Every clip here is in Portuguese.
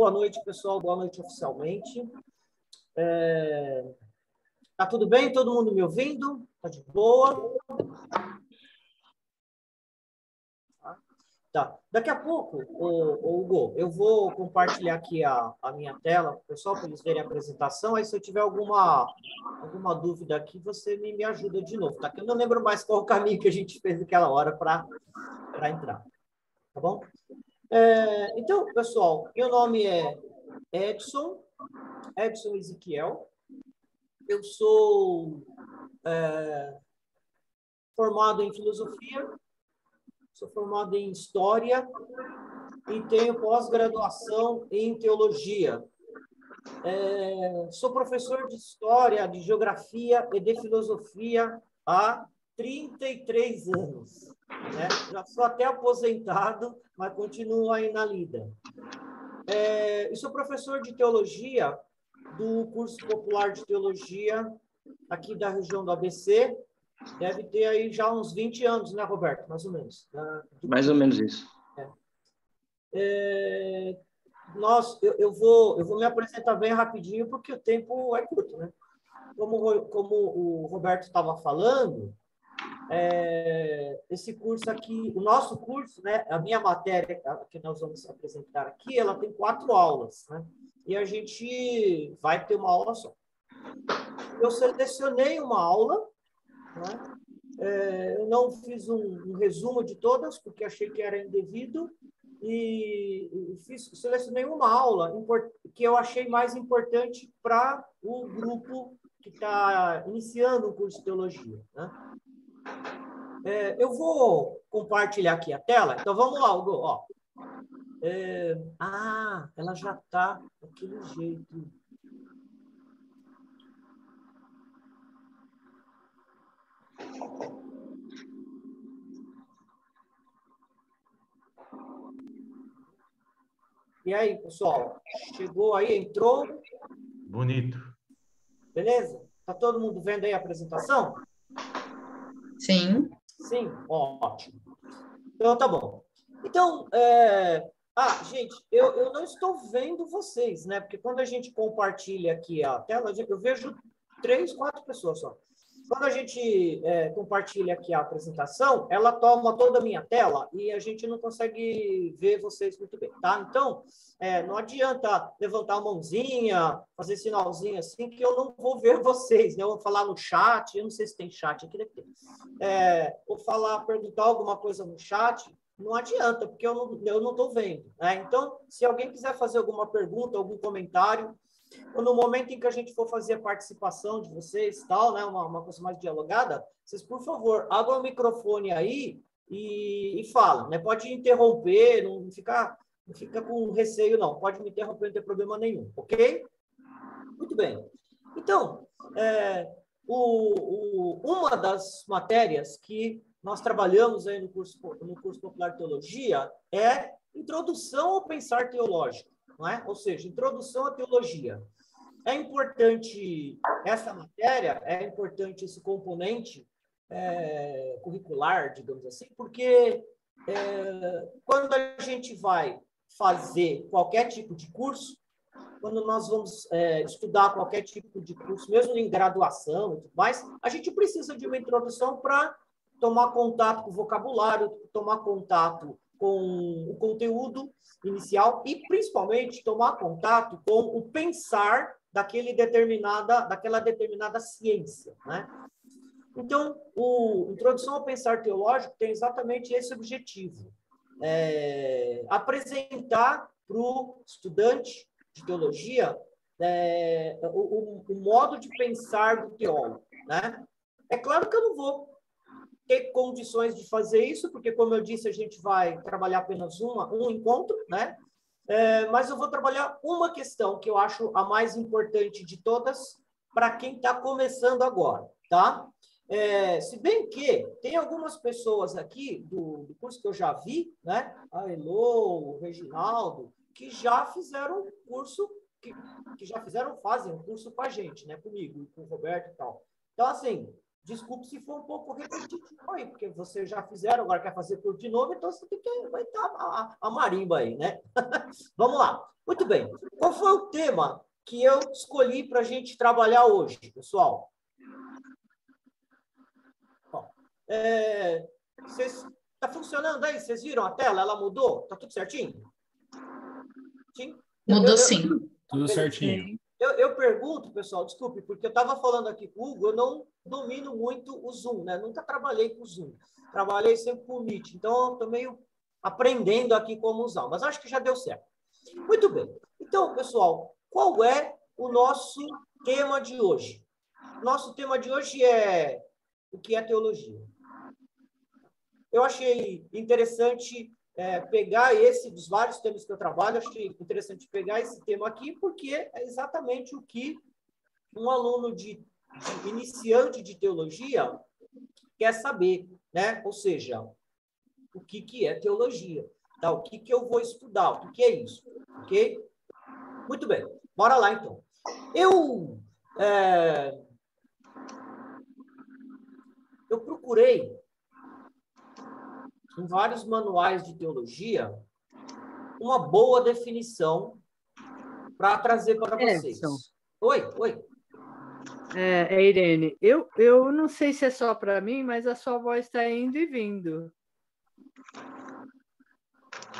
boa noite, pessoal. Boa noite oficialmente. É... Tá tudo bem? Todo mundo me ouvindo? Tá de boa? Tá. Daqui a pouco, o, Hugo, eu vou compartilhar aqui a, a minha tela, pessoal, para eles verem a apresentação. Aí, se eu tiver alguma, alguma dúvida aqui, você me, me ajuda de novo, tá? Eu não lembro mais qual o caminho que a gente fez naquela hora para entrar. Tá bom? É, então, pessoal, meu nome é Edson, Edson Ezequiel. Eu sou é, formado em filosofia sou formado em História e tenho pós-graduação em Teologia. É, sou professor de História, de Geografia e de Filosofia há 33 anos. Né? Já sou até aposentado, mas continuo aí na lida. É, e sou professor de Teologia do curso popular de Teologia aqui da região do ABC, Deve ter aí já uns 20 anos, né, Roberto? Mais ou menos. Mais ou menos isso. É. É, nós, eu, eu, vou, eu vou me apresentar bem rapidinho, porque o tempo é curto, né? Como, como o Roberto estava falando, é, esse curso aqui, o nosso curso, né, a minha matéria que nós vamos apresentar aqui, ela tem quatro aulas, né? E a gente vai ter uma aula só. Eu selecionei uma aula né? É, eu não fiz um, um, resumo de todas, porque achei que era indevido, e fiz, selecionei uma aula que eu achei mais importante para o grupo que está iniciando o curso de teologia. Né? É, eu vou compartilhar aqui a tela. Então, vamos lá, Hugo. Ó. É, ah, ela já está daquele jeito. E aí, pessoal? Chegou aí, entrou? Bonito. Beleza? Tá todo mundo vendo aí a apresentação? Sim. Sim, ótimo. Então, tá bom. Então, é... ah, gente, eu, eu não estou vendo vocês, né? Porque quando a gente compartilha aqui a tela, eu vejo três, quatro pessoas só. Quando a gente é, compartilha aqui a apresentação, ela toma toda a minha tela e a gente não consegue ver vocês muito bem, tá? Então, é, não adianta levantar a mãozinha, fazer sinalzinho assim, que eu não vou ver vocês, né? Eu vou falar no chat, eu não sei se tem chat aqui, deve ter. É, vou falar, perguntar alguma coisa no chat, não adianta, porque eu não estou vendo. Né? Então, se alguém quiser fazer alguma pergunta, algum comentário, no momento em que a gente for fazer a participação de vocês, tal, né, uma, uma coisa mais dialogada, vocês, por favor, abram o microfone aí e, e né? Pode interromper, não fica, não fica com receio, não. Pode me interromper, não tem problema nenhum, ok? Muito bem. Então, é, o, o, uma das matérias que nós trabalhamos aí no curso, no curso Popular Teologia é Introdução ao Pensar Teológico não é? Ou seja, introdução à teologia. É importante essa matéria, é importante esse componente é, curricular, digamos assim, porque é, quando a gente vai fazer qualquer tipo de curso, quando nós vamos é, estudar qualquer tipo de curso, mesmo em graduação e tudo mais, a gente precisa de uma introdução para tomar contato com o vocabulário, tomar contato com o conteúdo inicial e principalmente tomar contato com o pensar daquele determinada daquela determinada ciência, né? Então, o Introdução ao Pensar Teológico tem exatamente esse objetivo: é, apresentar para o estudante de teologia é, o, o, o, modo de pensar do teólogo, né? É claro que eu não vou ter condições de fazer isso, porque, como eu disse, a gente vai trabalhar apenas uma, um encontro, né? É, mas eu vou trabalhar uma questão que eu acho a mais importante de todas para quem está começando agora, tá? É, se bem que tem algumas pessoas aqui do, do, curso que eu já vi, né? A Elo, o Reginaldo, que já fizeram curso, que, que já fizeram, fazem um curso com a gente, né? Comigo, com o Roberto e tal. Então, assim, Desculpe se for um pouco repetitivo aí, porque vocês já fizeram, agora quer fazer tudo de novo, então você tem que aguentar a, a marimba aí, né? Vamos lá. Muito bem. Qual foi o tema que eu escolhi para a gente trabalhar hoje, pessoal? é, está funcionando aí? Vocês viram a tela? Ela mudou? Está tudo certinho? Sim? Mudou sim. Tudo certinho. Eu, eu, pergunto, pessoal, desculpe, porque eu estava falando aqui com o Hugo, eu não domino muito o Zoom, né? Nunca trabalhei com o Zoom. Trabalhei sempre com o Meet. Então, estou meio aprendendo aqui como usar, mas acho que já deu certo. Muito bem. Então, pessoal, qual é o nosso tema de hoje? Nosso tema de hoje é o que é teologia. Eu achei interessante é, pegar esse, dos vários temas que eu trabalho, achei interessante pegar esse tema aqui, porque é exatamente o que um aluno de, de iniciante de teologia quer saber, né? Ou seja, o que, que é teologia, tá? o que, que eu vou estudar, o que, é isso, ok? Muito bem, bora lá então. Eu, é, eu procurei em vários manuais de teologia uma boa definição para trazer para vocês. Oi, oi. É, é, Irene, eu, eu não sei se é só para mim, mas a sua voz está indo e vindo.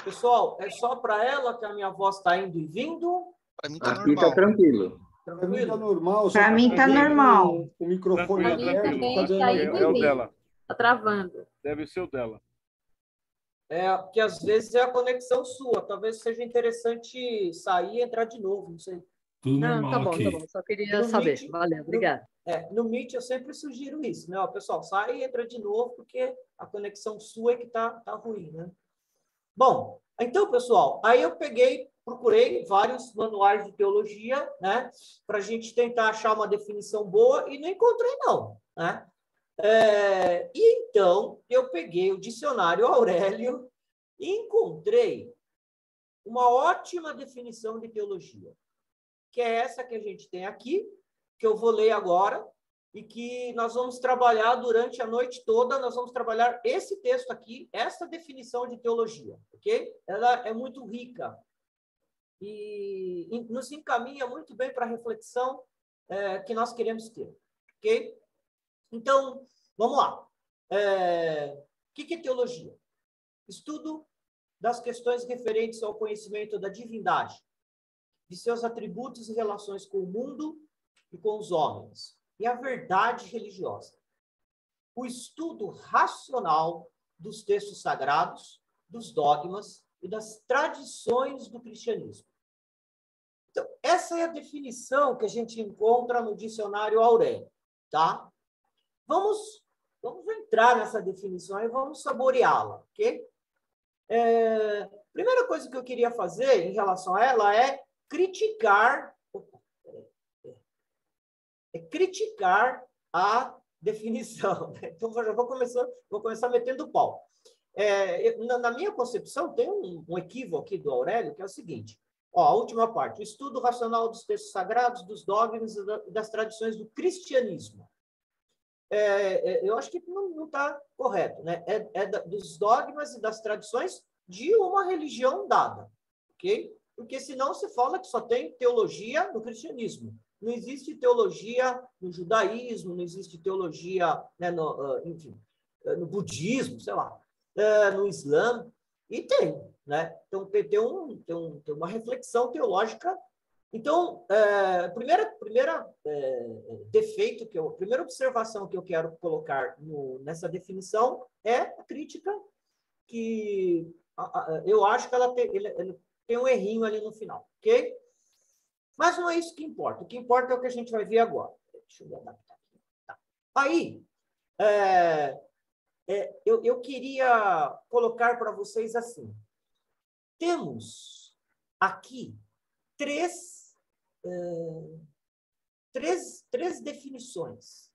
Pessoal, é só para ela que a minha voz está indo e vindo? Para mim está normal. Aqui está tranquilo. Para mim está normal. Para mim está normal. O microfone aberto. Está tá é o dela. Está travando. Deve ser o dela. É, que às vezes é a conexão sua. Talvez seja interessante sair e entrar de novo, não sei. Tudo não, normal tá bom, aqui. tá bom. Só queria no saber. Meet, Valeu, obrigado. No, é, no Meet eu sempre sugiro isso, né? Ó, pessoal, sai e entra de novo, porque a conexão sua é que tá, tá ruim, né? Bom, então, pessoal, aí eu peguei, procurei vários manuais de teologia, né? Para a gente tentar achar uma definição boa e não encontrei, não, né? É, e então eu peguei o dicionário Aurélio e encontrei uma ótima definição de teologia, que é essa que a gente tem aqui, que eu vou ler agora e que nós vamos trabalhar durante a noite toda. Nós vamos trabalhar esse texto aqui, essa definição de teologia, ok? Ela é muito rica e nos encaminha muito bem para a reflexão é, que nós queremos ter, ok? Então, vamos lá. É, o que é teologia? Estudo das questões referentes ao conhecimento da divindade, de seus atributos e relações com o mundo e com os homens, e a verdade religiosa. O estudo racional dos textos sagrados, dos dogmas e das tradições do cristianismo. Então, essa é a definição que a gente encontra no dicionário Aurélio, tá? Vamos, vamos entrar nessa definição e vamos saboreá-la, ok? É, primeira coisa que eu queria fazer em relação a ela é criticar, é criticar a definição. Né? Então, já vou começar, vou começar metendo o pau. É, na, na, minha concepção, tem um, um, equívoco aqui do Aurélio, que é o seguinte. Ó, a última parte. O estudo racional dos textos sagrados, dos dogmas e das tradições do cristianismo é, é, eu acho que não está correto. Né? É, é da, dos dogmas e das tradições de uma religião dada. ok? Porque senão se fala que só tem teologia no cristianismo. Não existe teologia no judaísmo, não existe teologia né, no, uh, enfim, uh, no budismo, sei lá, uh, no islã. E tem, né? Então tem, tem, um, tem, um, tem uma reflexão teológica então, é, primeira, primeira é, defeito que eu, primeira observação que eu quero colocar no, nessa definição é a crítica que a, a, eu acho que ela tem, ele, ele tem um errinho ali no final, ok? Mas não é isso que importa. O que importa é o que a gente vai ver agora. Deixa eu adaptar aqui. Tá. Aí, é, é, eu, eu queria colocar para vocês assim: temos aqui três três, três definições,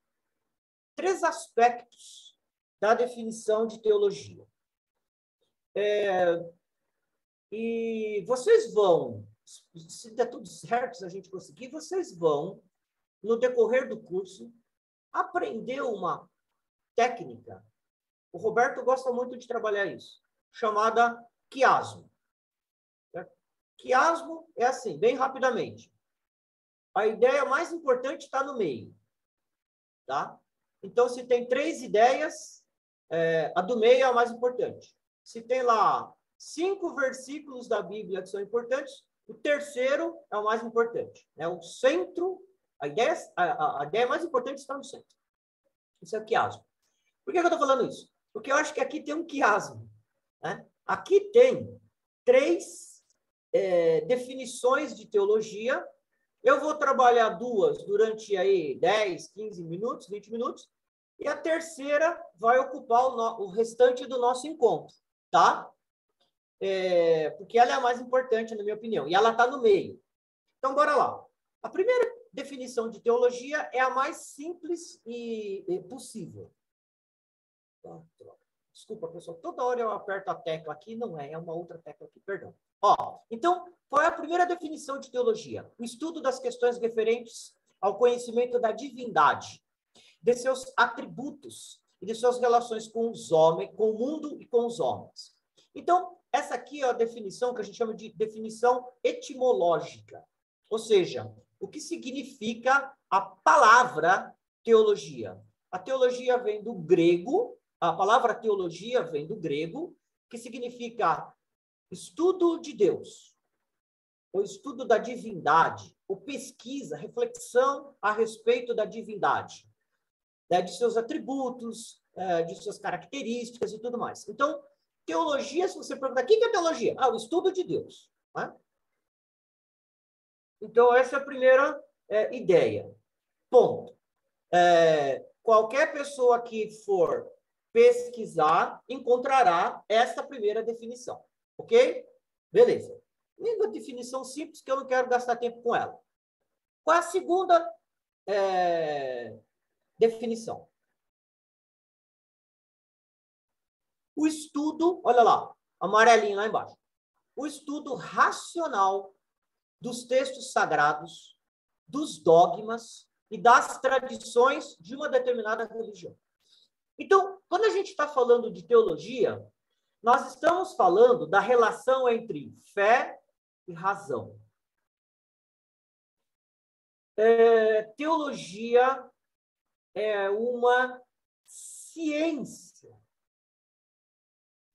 três aspectos da definição de teologia. É, e vocês vão, se der tudo certo, se a gente conseguir, vocês vão, no decorrer do curso, aprendeu uma técnica, o Roberto gosta muito de trabalhar isso, chamada quiasmo. Quiasmo é assim, bem rapidamente. A ideia mais importante está no meio. Tá? Então, se tem três ideias, é, a do meio é a mais importante. Se tem lá cinco versículos da Bíblia que são importantes, o terceiro é o mais importante. É o centro, a ideia, a, a ideia mais importante está no centro. Isso é o quiasmo. Por que eu estou falando isso? Porque eu acho que aqui tem um quiasmo. Né? Aqui tem três é, definições de teologia. Eu vou trabalhar duas durante aí 10, 15 minutos, 20 minutos, e a terceira vai ocupar o, no, o restante do nosso encontro, tá? É, porque ela é a mais importante, na minha opinião, e ela está no meio. Então, bora lá. A primeira definição de teologia é a mais simples e, e possível. Desculpa, pessoal, toda hora eu aperto a tecla aqui, não é, é uma outra tecla aqui, perdão. Ó, então, qual é a primeira definição de teologia? O estudo das questões referentes ao conhecimento da divindade, de seus atributos e de suas relações com os homens, com o mundo e com os homens. Então, essa aqui é a definição que a gente chama de definição etimológica, ou seja, o que significa a palavra teologia. A teologia vem do grego a palavra teologia vem do grego, que significa estudo de Deus, ou estudo da divindade, ou pesquisa, reflexão a respeito da divindade, né, de seus atributos, é, de suas características e tudo mais. Então, teologia, se você perguntar, o que é teologia? Ah, o estudo de Deus. Né? Então, essa é a primeira é, ideia. Ponto. É, qualquer pessoa que for pesquisar, encontrará essa primeira definição. Ok? Beleza. Uma definição simples que eu não quero gastar tempo com ela. Qual a segunda é, definição? O estudo, olha lá, amarelinho lá embaixo. O estudo racional dos textos sagrados, dos dogmas e das tradições de uma determinada religião. Então, quando a gente está falando de teologia, nós estamos falando da relação entre fé e razão. É, teologia é uma ciência.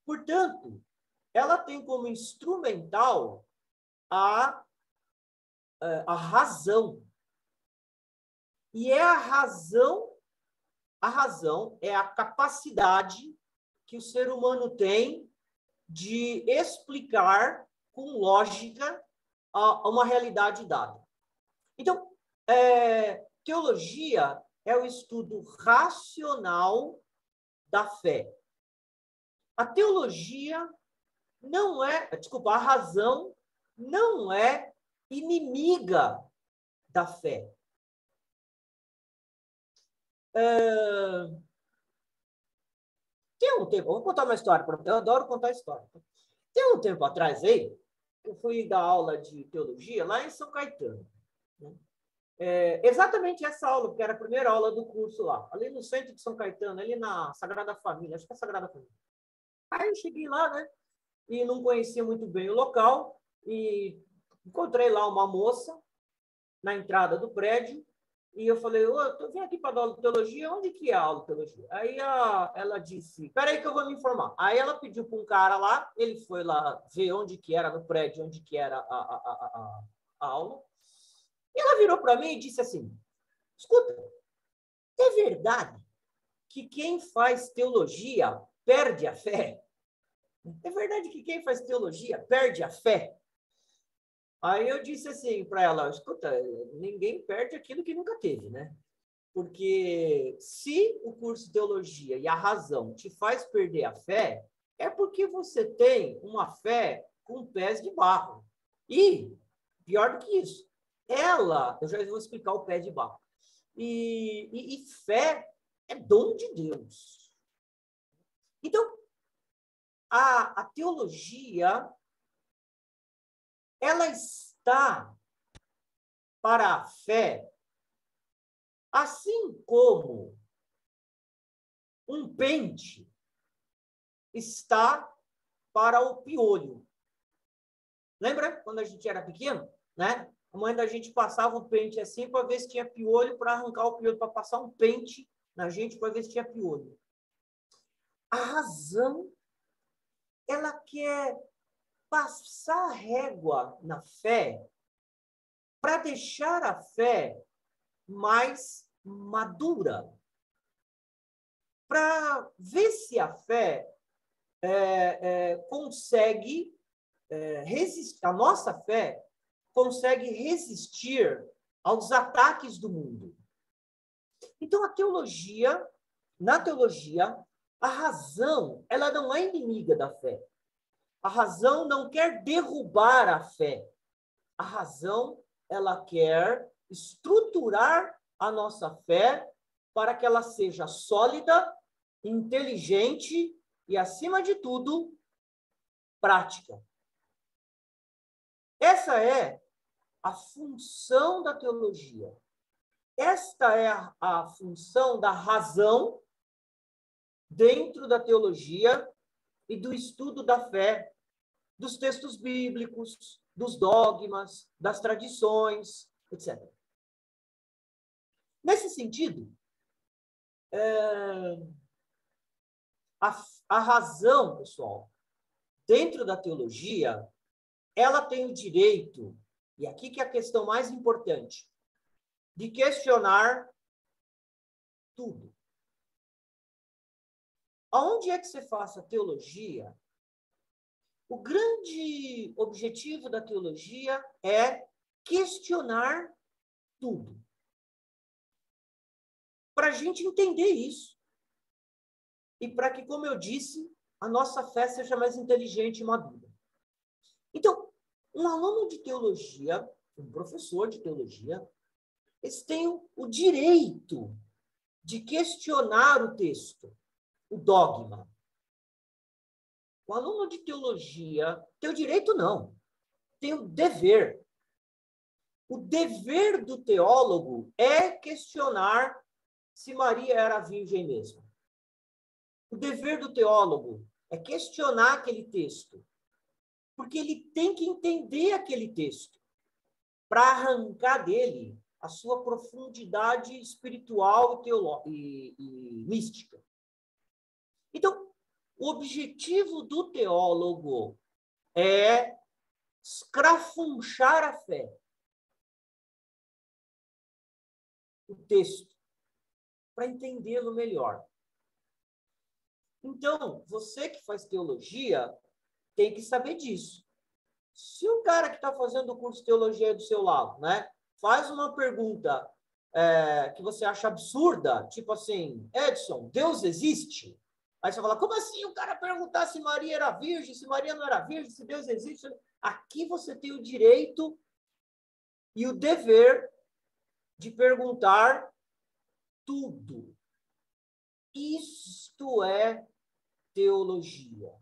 Portanto, ela tem como instrumental a, a razão. E é a razão a razão é a capacidade que o ser humano tem de explicar com lógica uma realidade dada. Então, é, teologia é o estudo racional da fé. A teologia não é, desculpa, a razão não é inimiga da fé. É... Tem um tempo, vou contar uma história para Eu adoro contar história. Tem um tempo atrás aí, eu fui dar aula de teologia lá em São Caetano. Né? É, exatamente essa aula, porque era a primeira aula do curso lá, ali no centro de São Caetano, ali na Sagrada Família, acho que é Sagrada Família. Aí eu cheguei lá, né? E não conhecia muito bem o local, e encontrei lá uma moça na entrada do prédio, e eu falei, ô, eu vim aqui para dar aula de teologia, onde que é a aula de teologia? Aí a, ela disse, peraí que eu vou me informar. Aí ela pediu para um cara lá, ele foi lá ver onde que era no prédio, onde que era a, a, a, a aula. E ela virou para mim e disse assim, escuta, é verdade que quem faz teologia perde a fé? É verdade que quem faz teologia perde a fé? Aí eu disse assim para ela: escuta, ninguém perde aquilo que nunca teve, né? Porque se o curso de teologia e a razão te faz perder a fé, é porque você tem uma fé com pés de barro. E, pior do que isso, ela, eu já vou explicar o pé de barro. E, e, e fé é dom de Deus. Então, a, a teologia ela está para a fé Assim como um pente está para o piolho. Lembra quando a gente era pequeno, né? A mãe da gente passava o pente assim para ver se tinha piolho, para arrancar o piolho, para passar um pente na gente para ver se tinha piolho. A razão, ela quer passar régua na fé para deixar a fé mais madura. Para ver se a fé é, é, consegue é, resistir, a nossa fé consegue resistir aos ataques do mundo. Então, a teologia, na teologia, a razão, ela não é inimiga da fé. A razão não quer derrubar a fé. A razão, ela quer estruturar a nossa fé para que ela seja sólida, inteligente e, acima de tudo, prática. Essa é a função da teologia. Esta é a, a função da razão dentro da teologia e do estudo da fé, dos textos bíblicos, dos dogmas, das tradições, etc. Nesse sentido, é, a, a razão, pessoal, dentro da teologia, ela tem o direito, e aqui que é a questão mais importante, de questionar tudo. Aonde é que você faça teologia? O grande objetivo da teologia é questionar tudo. Para a gente entender isso. E para que, como eu disse, a nossa fé seja mais inteligente e madura. Então, um aluno de teologia, um professor de teologia, eles têm o direito de questionar o texto, o dogma. O aluno de teologia tem o direito, não, tem o dever. O dever do teólogo é questionar se Maria era virgem mesmo. O dever do teólogo é questionar aquele texto, porque ele tem que entender aquele texto para arrancar dele a sua profundidade espiritual e, e, e mística. Então, o objetivo do teólogo é escrafunchar a fé. O texto, para entendê-lo melhor. Então, você que faz teologia tem que saber disso. Se o cara que está fazendo o curso de teologia é do seu lado, né, faz uma pergunta é, que você acha absurda, tipo assim, Edson, Deus existe? Aí você fala, como assim o cara perguntar se Maria era virgem, se Maria não era virgem, se Deus existe? Aqui você tem o direito e o dever de perguntar tudo. Isto é teologia.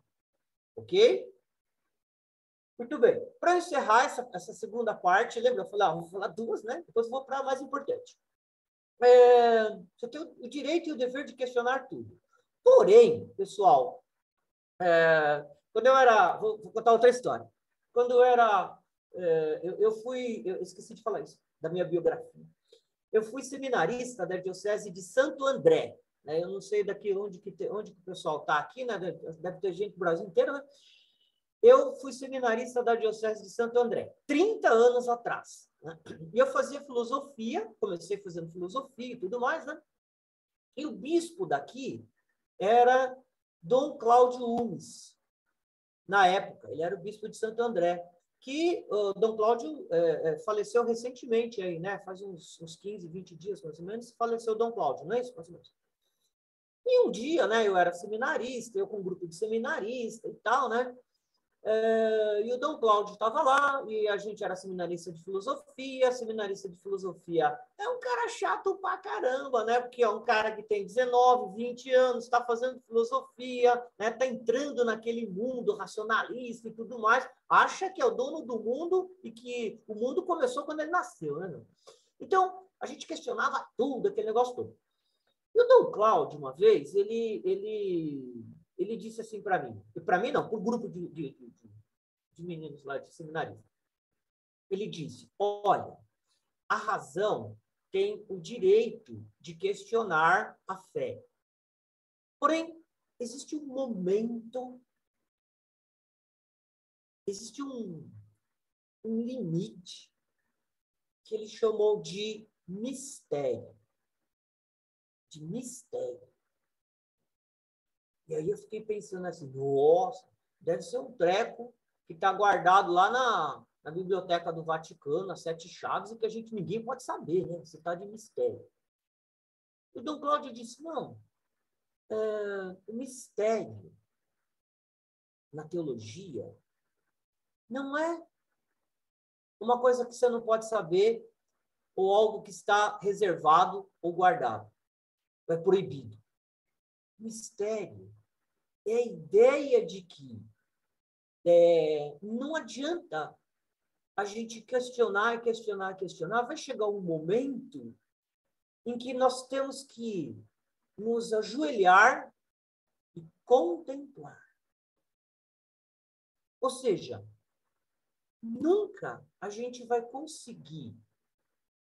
Ok? Muito bem. Para encerrar essa, essa segunda parte, lembra? Eu falei, ah, vou falar duas, né? Depois vou para a mais importante. É, você tem o direito e o dever de questionar tudo. Porém, pessoal, é, quando eu era. Vou, vou, contar outra história. Quando eu era. É, eu, eu, fui. Eu esqueci de falar isso, da minha biografia. Eu fui seminarista da Diocese de Santo André. Né? Eu não sei daqui onde que, te, onde que o pessoal está aqui, né? Deve ter gente do Brasil inteiro, né? Eu fui seminarista da Diocese de Santo André, 30 anos atrás. Né? E eu fazia filosofia, comecei fazendo filosofia e tudo mais, né? E o bispo daqui era Dom Cláudio Umes, na época. Ele era o bispo de Santo André, que uh, Dom Cláudio é, faleceu recentemente, aí, né? faz uns, uns 15, 20 dias mais ou menos, faleceu Dom Cláudio, não é isso? Mais ou menos. E um dia, né, eu era seminarista, eu com um grupo de seminaristas e tal, né? É, e o Dom Cláudio estava lá, e a gente era seminarista de filosofia. Seminarista de filosofia é um cara chato pra caramba, né? Porque é um cara que tem 19, 20 anos, está fazendo filosofia, né? Está entrando naquele mundo racionalista e tudo mais, acha que é o dono do mundo e que o mundo começou quando ele nasceu, né? Então, a gente questionava tudo, aquele negócio todo. E o Dom Cláudio, uma vez, ele, ele, ele disse assim para mim, e para mim não, para o grupo de, de, de, de meninos lá de seminarismo. Ele disse: olha, a razão tem o direito de questionar a fé. Porém, existe um momento, existe um, um limite que ele chamou de mistério. De mistério. E aí eu fiquei pensando assim, nossa, deve ser um treco que está guardado lá na, na biblioteca do Vaticano, as sete chaves, e que a gente ninguém pode saber, né? Você está de mistério. E Dom Cláudio disse, não, é, o mistério na teologia não é uma coisa que você não pode saber ou algo que está reservado ou guardado, é proibido. Mistério é a ideia de que é, não adianta a gente questionar, questionar, questionar, vai chegar um momento em que nós temos que nos ajoelhar e contemplar. Ou seja, nunca a gente vai conseguir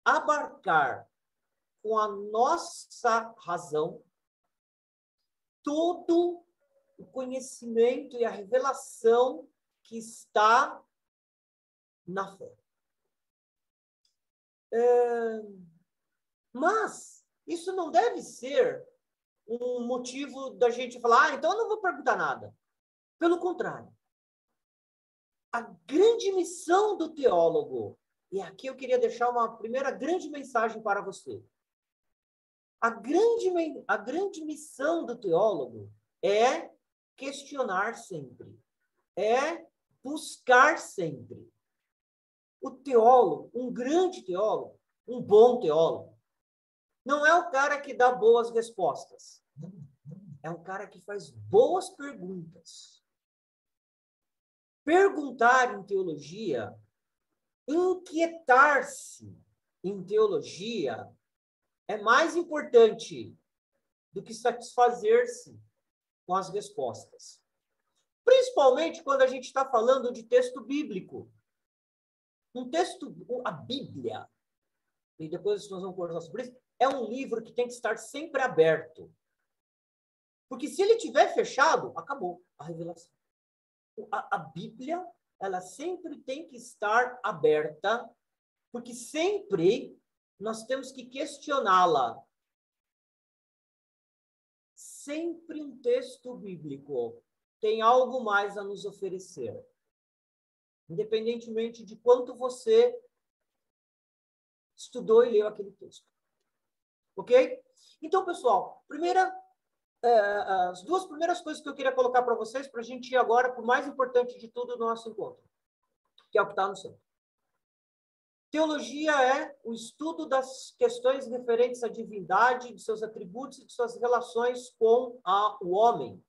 abarcar com a nossa razão todo o conhecimento e a revelação que está na fé. É, mas isso não deve ser um motivo da gente falar, ah, então eu não vou perguntar nada. Pelo contrário. A grande missão do teólogo, e aqui eu queria deixar uma primeira grande mensagem para você. A grande, a grande missão do teólogo é questionar sempre, é buscar sempre o teólogo, um grande teólogo, um bom teólogo, não é o cara que dá boas respostas. É um cara que faz boas perguntas. Perguntar em teologia, inquietar-se em teologia, é mais importante do que satisfazer-se com as respostas. Principalmente quando a gente está falando de texto bíblico. Um texto, a Bíblia, e depois nós vamos conversar sobre isso, é um livro que tem que estar sempre aberto. Porque se ele tiver fechado, acabou a revelação. A, a Bíblia, ela sempre tem que estar aberta, porque sempre nós temos que questioná-la. Sempre um texto bíblico tem algo mais a nos oferecer independentemente de quanto você estudou e leu aquele texto. Ok? Então, pessoal, primeira, é, as duas primeiras coisas que eu queria colocar para vocês, para a gente ir agora para o mais importante de tudo do nosso encontro, que é o que está no centro. Teologia é o estudo das questões referentes à divindade, de seus atributos e de suas relações com a, o homem.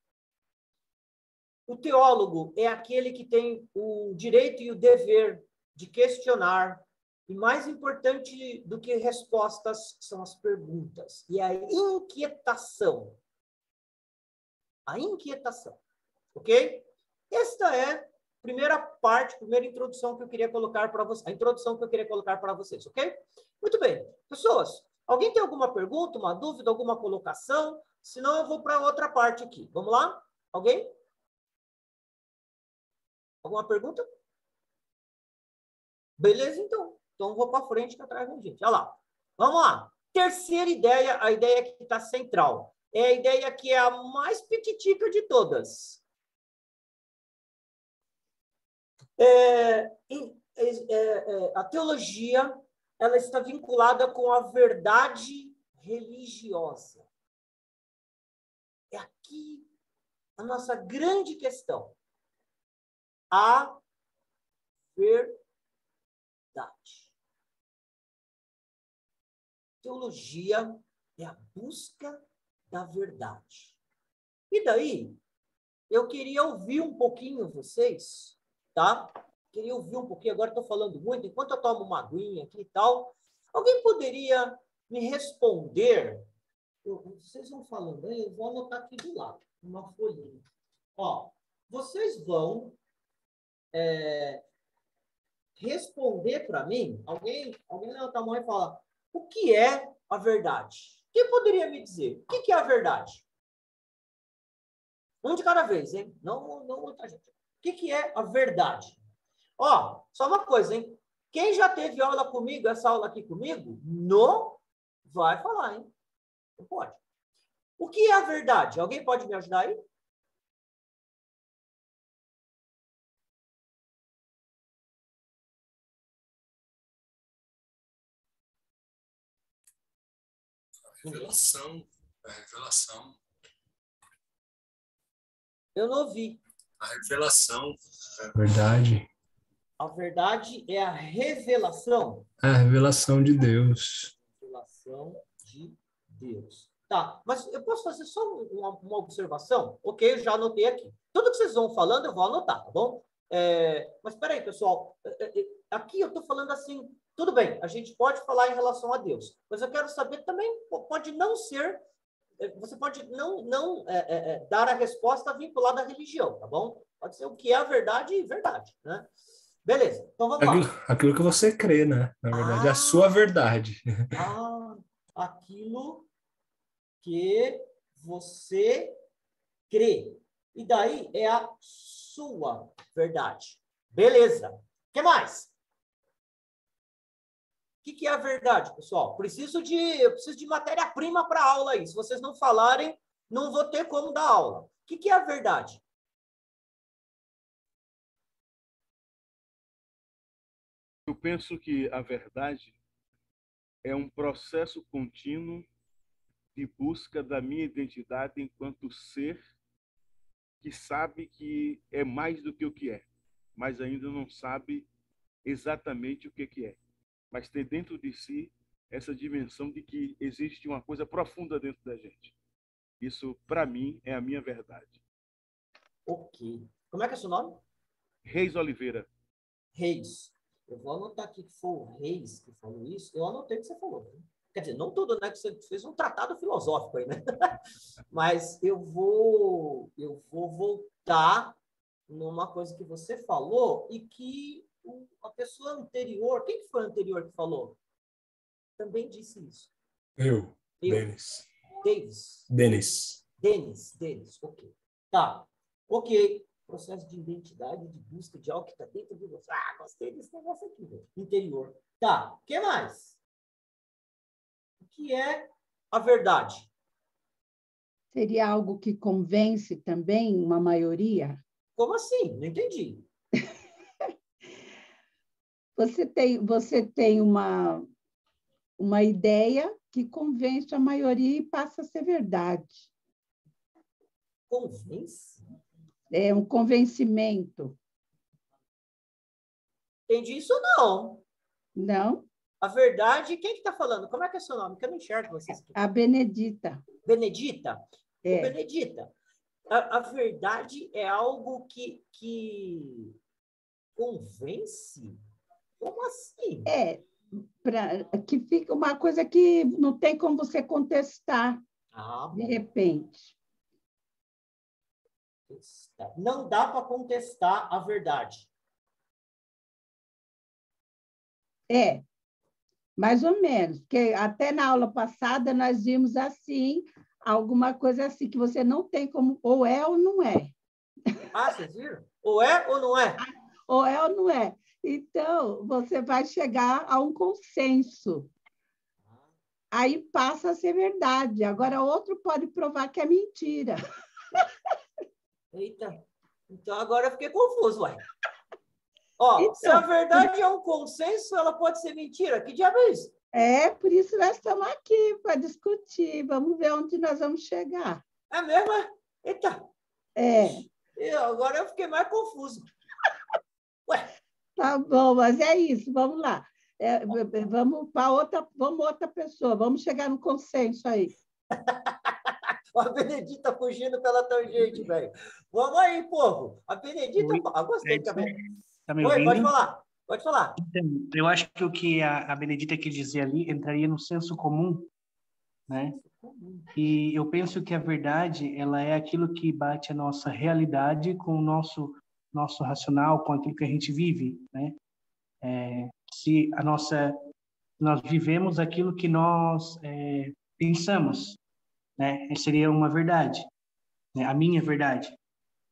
O teólogo é aquele que tem o direito e o dever de questionar, e mais importante do que respostas são as perguntas e a inquietação. A inquietação. Ok? Esta é primeira parte, primeira introdução que eu queria colocar para vocês. A introdução que eu queria colocar para vocês, ok? Muito bem. Pessoas, alguém tem alguma pergunta, uma dúvida, alguma colocação? Senão eu vou para outra parte aqui. Vamos lá? Alguém? Alguma pergunta? Beleza, então. Então, vou para frente que atrás da gente. Olha lá. Vamos lá. Terceira ideia, a ideia que está central. É a ideia que é a mais petitica de todas. É, é, é, é, a teologia ela está vinculada com a verdade religiosa. É aqui a nossa grande questão a verdade. Teologia é a busca da verdade. E daí, eu queria ouvir um pouquinho vocês, tá? Queria ouvir um pouquinho, agora estou falando muito, enquanto eu tomo uma aguinha aqui e tal, Alguém poderia me responder? Eu, vocês vão falando aí, eu vou anotar aqui do lado, uma folhinha. Ó, vocês vão é, responder para mim. Alguém, alguém levanta a mão e fala: o que é a verdade? Quem poderia me dizer? O que é a verdade? Um de cada vez, hein? Não, não muita gente. O que é a verdade? Ó, só uma coisa, hein? Quem já teve aula comigo, essa aula aqui comigo, não vai falar, hein? Não pode. O que é a verdade? Alguém pode me ajudar aí? revelação, a revelação. Eu não ouvi. A revelação. Verdade. A verdade é a revelação. A revelação de Deus. Revelação de Deus. Tá, mas eu posso fazer só uma, uma observação? Ok, eu já anotei aqui. Tudo que vocês vão falando, eu vou anotar, tá bom? É, mas peraí, pessoal. É, é, é, aqui eu estou falando assim, tudo bem, a gente pode falar em relação a Deus, mas eu quero saber também, pode não ser, você pode não, não é, é, é, dar a resposta vinculada à religião, tá bom? Pode ser o que é a verdade e verdade, né? Beleza, então vamos aquilo, lá. Aquilo que você crê, né? Na verdade, ah, a sua verdade. Ah, aquilo que você crê. E daí é a sua verdade. Beleza. O que mais? O que, que é a verdade, pessoal? Preciso de, eu preciso de matéria-prima para aula aí. Se vocês não falarem, não vou ter como dar aula. O que, que é a verdade? Eu penso que a verdade é um processo contínuo de busca da minha identidade enquanto ser que sabe que é mais do que o que é, mas ainda não sabe exatamente o que, que é mas ter dentro de si essa dimensão de que existe uma coisa profunda dentro da gente. Isso, para mim, é a minha verdade. Ok. Como é que é seu nome? Reis Oliveira. Reis. Eu vou anotar aqui que foi o Reis que falou isso. Eu anotei o que você falou. Né? Quer dizer, não tudo, né? Que você fez um tratado filosófico aí, né? Mas eu vou, eu vou voltar numa coisa que você falou e que a pessoa anterior, quem foi anterior que falou? Também disse isso. Eu, Eu. Denis. Davis. Denis. Denis, Denis, ok. Tá, ok. Processo de identidade, de busca de algo que está dentro de você. Ah, gostei desse negócio aqui, interior. Tá, o que mais? O que é a verdade? Seria algo que convence também uma maioria? Como assim? Não entendi. Você tem, você tem uma, uma ideia que convence a maioria e passa a ser verdade. Convence? É um convencimento. Entendi isso não. Não? A verdade, quem que está falando? Como é que é seu nome? Que eu não enxergo vocês aqui. A Benedita. Benedita? É. Benedita, a, a, verdade é algo que, que convence? Como assim? É, pra, que fica uma coisa que não tem como você contestar ah, de repente. Não dá para contestar a verdade. É, mais ou menos, porque até na aula passada nós vimos assim, alguma coisa assim, que você não tem como, ou é ou não é. Ah, vocês viram? Ou é ou não é? Ou é ou não é. Então, você vai chegar a um consenso. Aí passa a ser verdade. Agora, outro pode provar que é mentira. Eita, então agora eu fiquei confuso, ué. Ó, então, se a verdade é um consenso, ela pode ser mentira. Que diabo é isso? É, por isso nós estamos aqui para discutir. Vamos ver onde nós vamos chegar. É mesmo? Eita. É. Eu, agora eu fiquei mais confuso. Ué, Tá bom, mas é isso, vamos lá. É, vamos para outra, vamos outra pessoa, vamos chegar no consenso aí. a Benedita fugindo pela tangente, velho. Vamos aí, povo. A Benedita. Oi, ah, gostei também. Tá me Oi, ouvindo? pode falar. Pode falar. Então, eu acho que o que a, a Benedita quis dizer ali entraria no senso comum, né? E eu penso que a verdade, ela é aquilo que bate a nossa realidade com o nosso nosso racional, com aquilo que a gente vive, né? É, se a nossa nós vivemos aquilo que nós é, pensamos, né? Seria uma verdade, né? a minha verdade.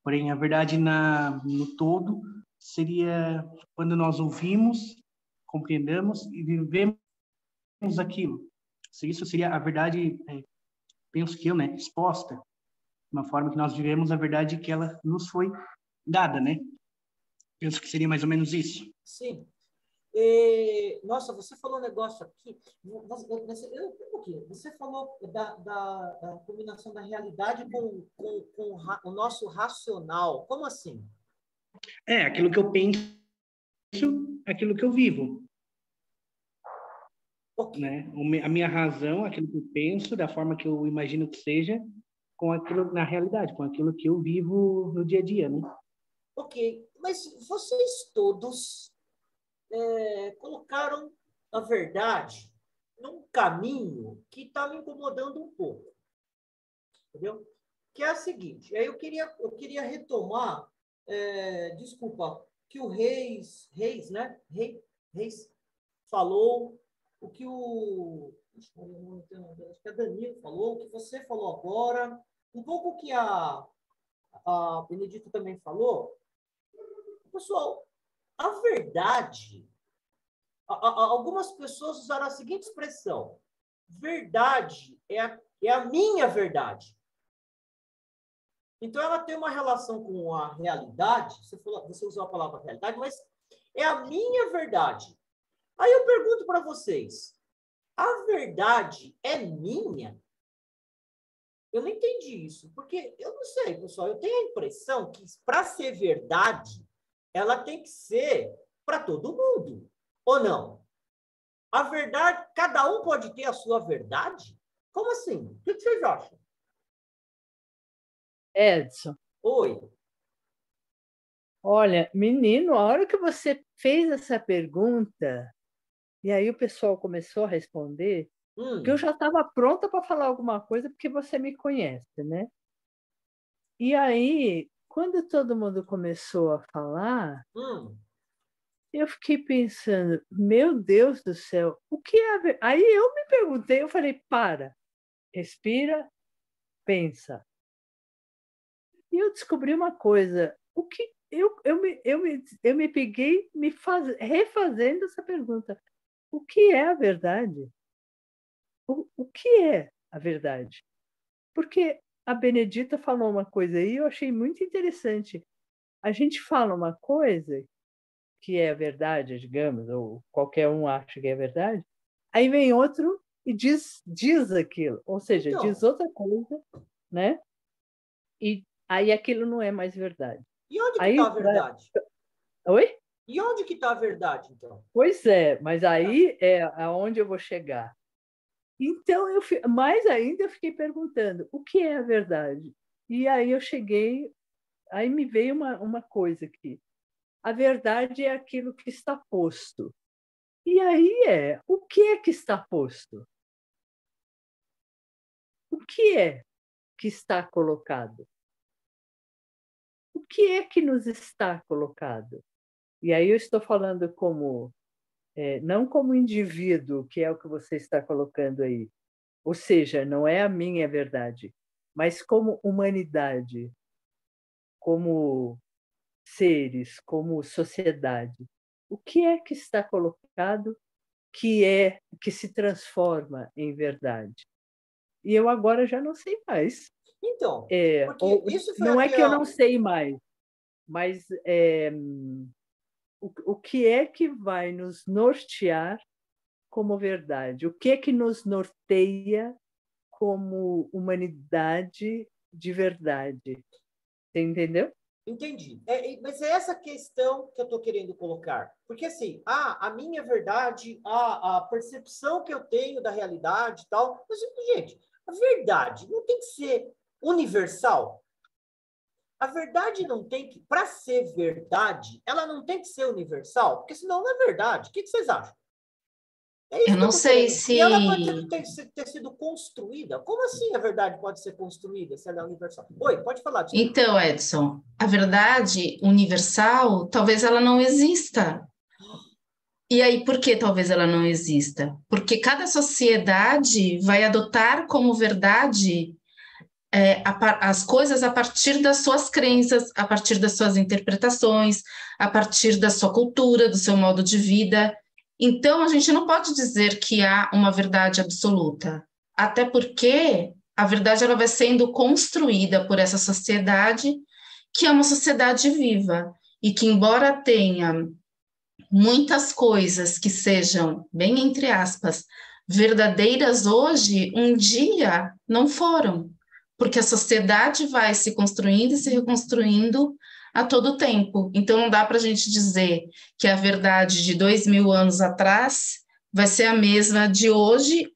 Porém, a verdade na no todo seria quando nós ouvimos, compreendemos e vivemos aquilo. Isso seria a verdade, é, penso que eu, né, exposta, uma forma que nós vivemos a verdade que ela nos foi dada, né? Penso que seria mais ou menos isso. Sim. E, nossa, você falou um negócio aqui. Você, falou da, da, da, combinação da realidade com, com, com o nosso racional. Como assim? É, aquilo que eu penso, aquilo que eu vivo. Okay. Né? A minha razão, aquilo que eu penso, da forma que eu imagino que seja, com aquilo na realidade, com aquilo que eu vivo no dia a dia, né? Ok, mas vocês todos é, colocaram a verdade num caminho que está me incomodando um pouco, entendeu? Que é a seguinte, aí eu queria eu queria retomar é, desculpa, que o Reis, Reis, né? Reis, Reis falou, o que o acho que a Danilo falou, o que você falou agora, um pouco que a, a Benedito também falou. Pessoal, a verdade, a, a, algumas pessoas usaram a seguinte expressão: verdade é a, é a minha verdade. Então, ela tem uma relação com a realidade. Você, falou, você usou a palavra realidade, mas é a minha verdade. Aí eu pergunto para vocês: a verdade é minha? Eu não entendi isso, porque eu não sei, pessoal. Eu tenho a impressão que para ser verdade, ela tem que ser para todo mundo, ou não? A verdade, cada um pode ter a sua verdade? Como assim? O que vocês acham? Edson. Oi. Olha, menino, a hora que você fez essa pergunta, e aí o pessoal começou a responder, hum. que eu já estava pronta para falar alguma coisa, porque você me conhece, né? E aí, quando todo mundo começou a falar, hum. eu fiquei pensando, meu Deus do céu, o que é. Aí eu me perguntei, eu falei, para, respira, pensa. E eu descobri uma coisa, o que eu, eu, me, eu, me, eu me peguei me faz, refazendo essa pergunta. O que é a verdade? O, o que é a verdade? Porque a Benedita falou uma coisa aí, eu achei muito interessante. A gente fala uma coisa que é a verdade, digamos, ou qualquer um acha que é verdade, aí vem outro e diz, diz aquilo, ou seja, então, diz outra coisa, né? E aí aquilo não é mais verdade. E onde está a verdade? Oi? E onde que está a verdade, então? Pois é, mas aí é aonde eu vou chegar. Então, eu, mais ainda, eu fiquei perguntando o que é a verdade? E aí eu cheguei, aí me veio uma, uma coisa aqui. A verdade é aquilo que está posto. E aí é, o que é que está posto? O que é que está colocado? que é que nos está colocado? E aí eu estou falando como é, não como indivíduo, que é o que você está colocando aí, ou seja, não é a minha verdade, mas como humanidade, como seres, como sociedade. O que é que está colocado que é que se transforma em verdade? E eu agora já não sei mais. Então, é, ou, não é que eu não sei mais, mas é, o, o que é que vai nos nortear como verdade? O que é que nos norteia como humanidade de verdade? Você entendeu? Entendi. É, mas é essa questão que eu estou querendo colocar. Porque, assim, ah, a minha verdade, a, a percepção que eu tenho da realidade e tal. Mas, gente, a verdade não tem que ser universal. A verdade não tem que, para ser verdade, ela não tem que ser universal, porque senão não é verdade. O que, que vocês acham? É eu não sei querendo. se. E ela pode ter, ter, sido construída. Como assim a verdade pode ser construída se ela é universal? Oi, pode falar. Então, Edson, a verdade universal, talvez ela não exista. E aí, por que talvez ela não exista? Porque cada sociedade vai adotar como verdade é, as coisas a partir das suas crenças, a partir das suas interpretações, a partir da sua cultura, do seu modo de vida. Então, a gente não pode dizer que há uma verdade absoluta, até porque a verdade ela vai sendo construída por essa sociedade, que é uma sociedade viva, e que, embora tenha muitas coisas que sejam, bem entre aspas, verdadeiras hoje, um dia não foram, porque a sociedade vai se construindo e se reconstruindo a todo tempo. Então, não dá para a gente dizer que a verdade de dois mil anos atrás vai ser a mesma de hoje,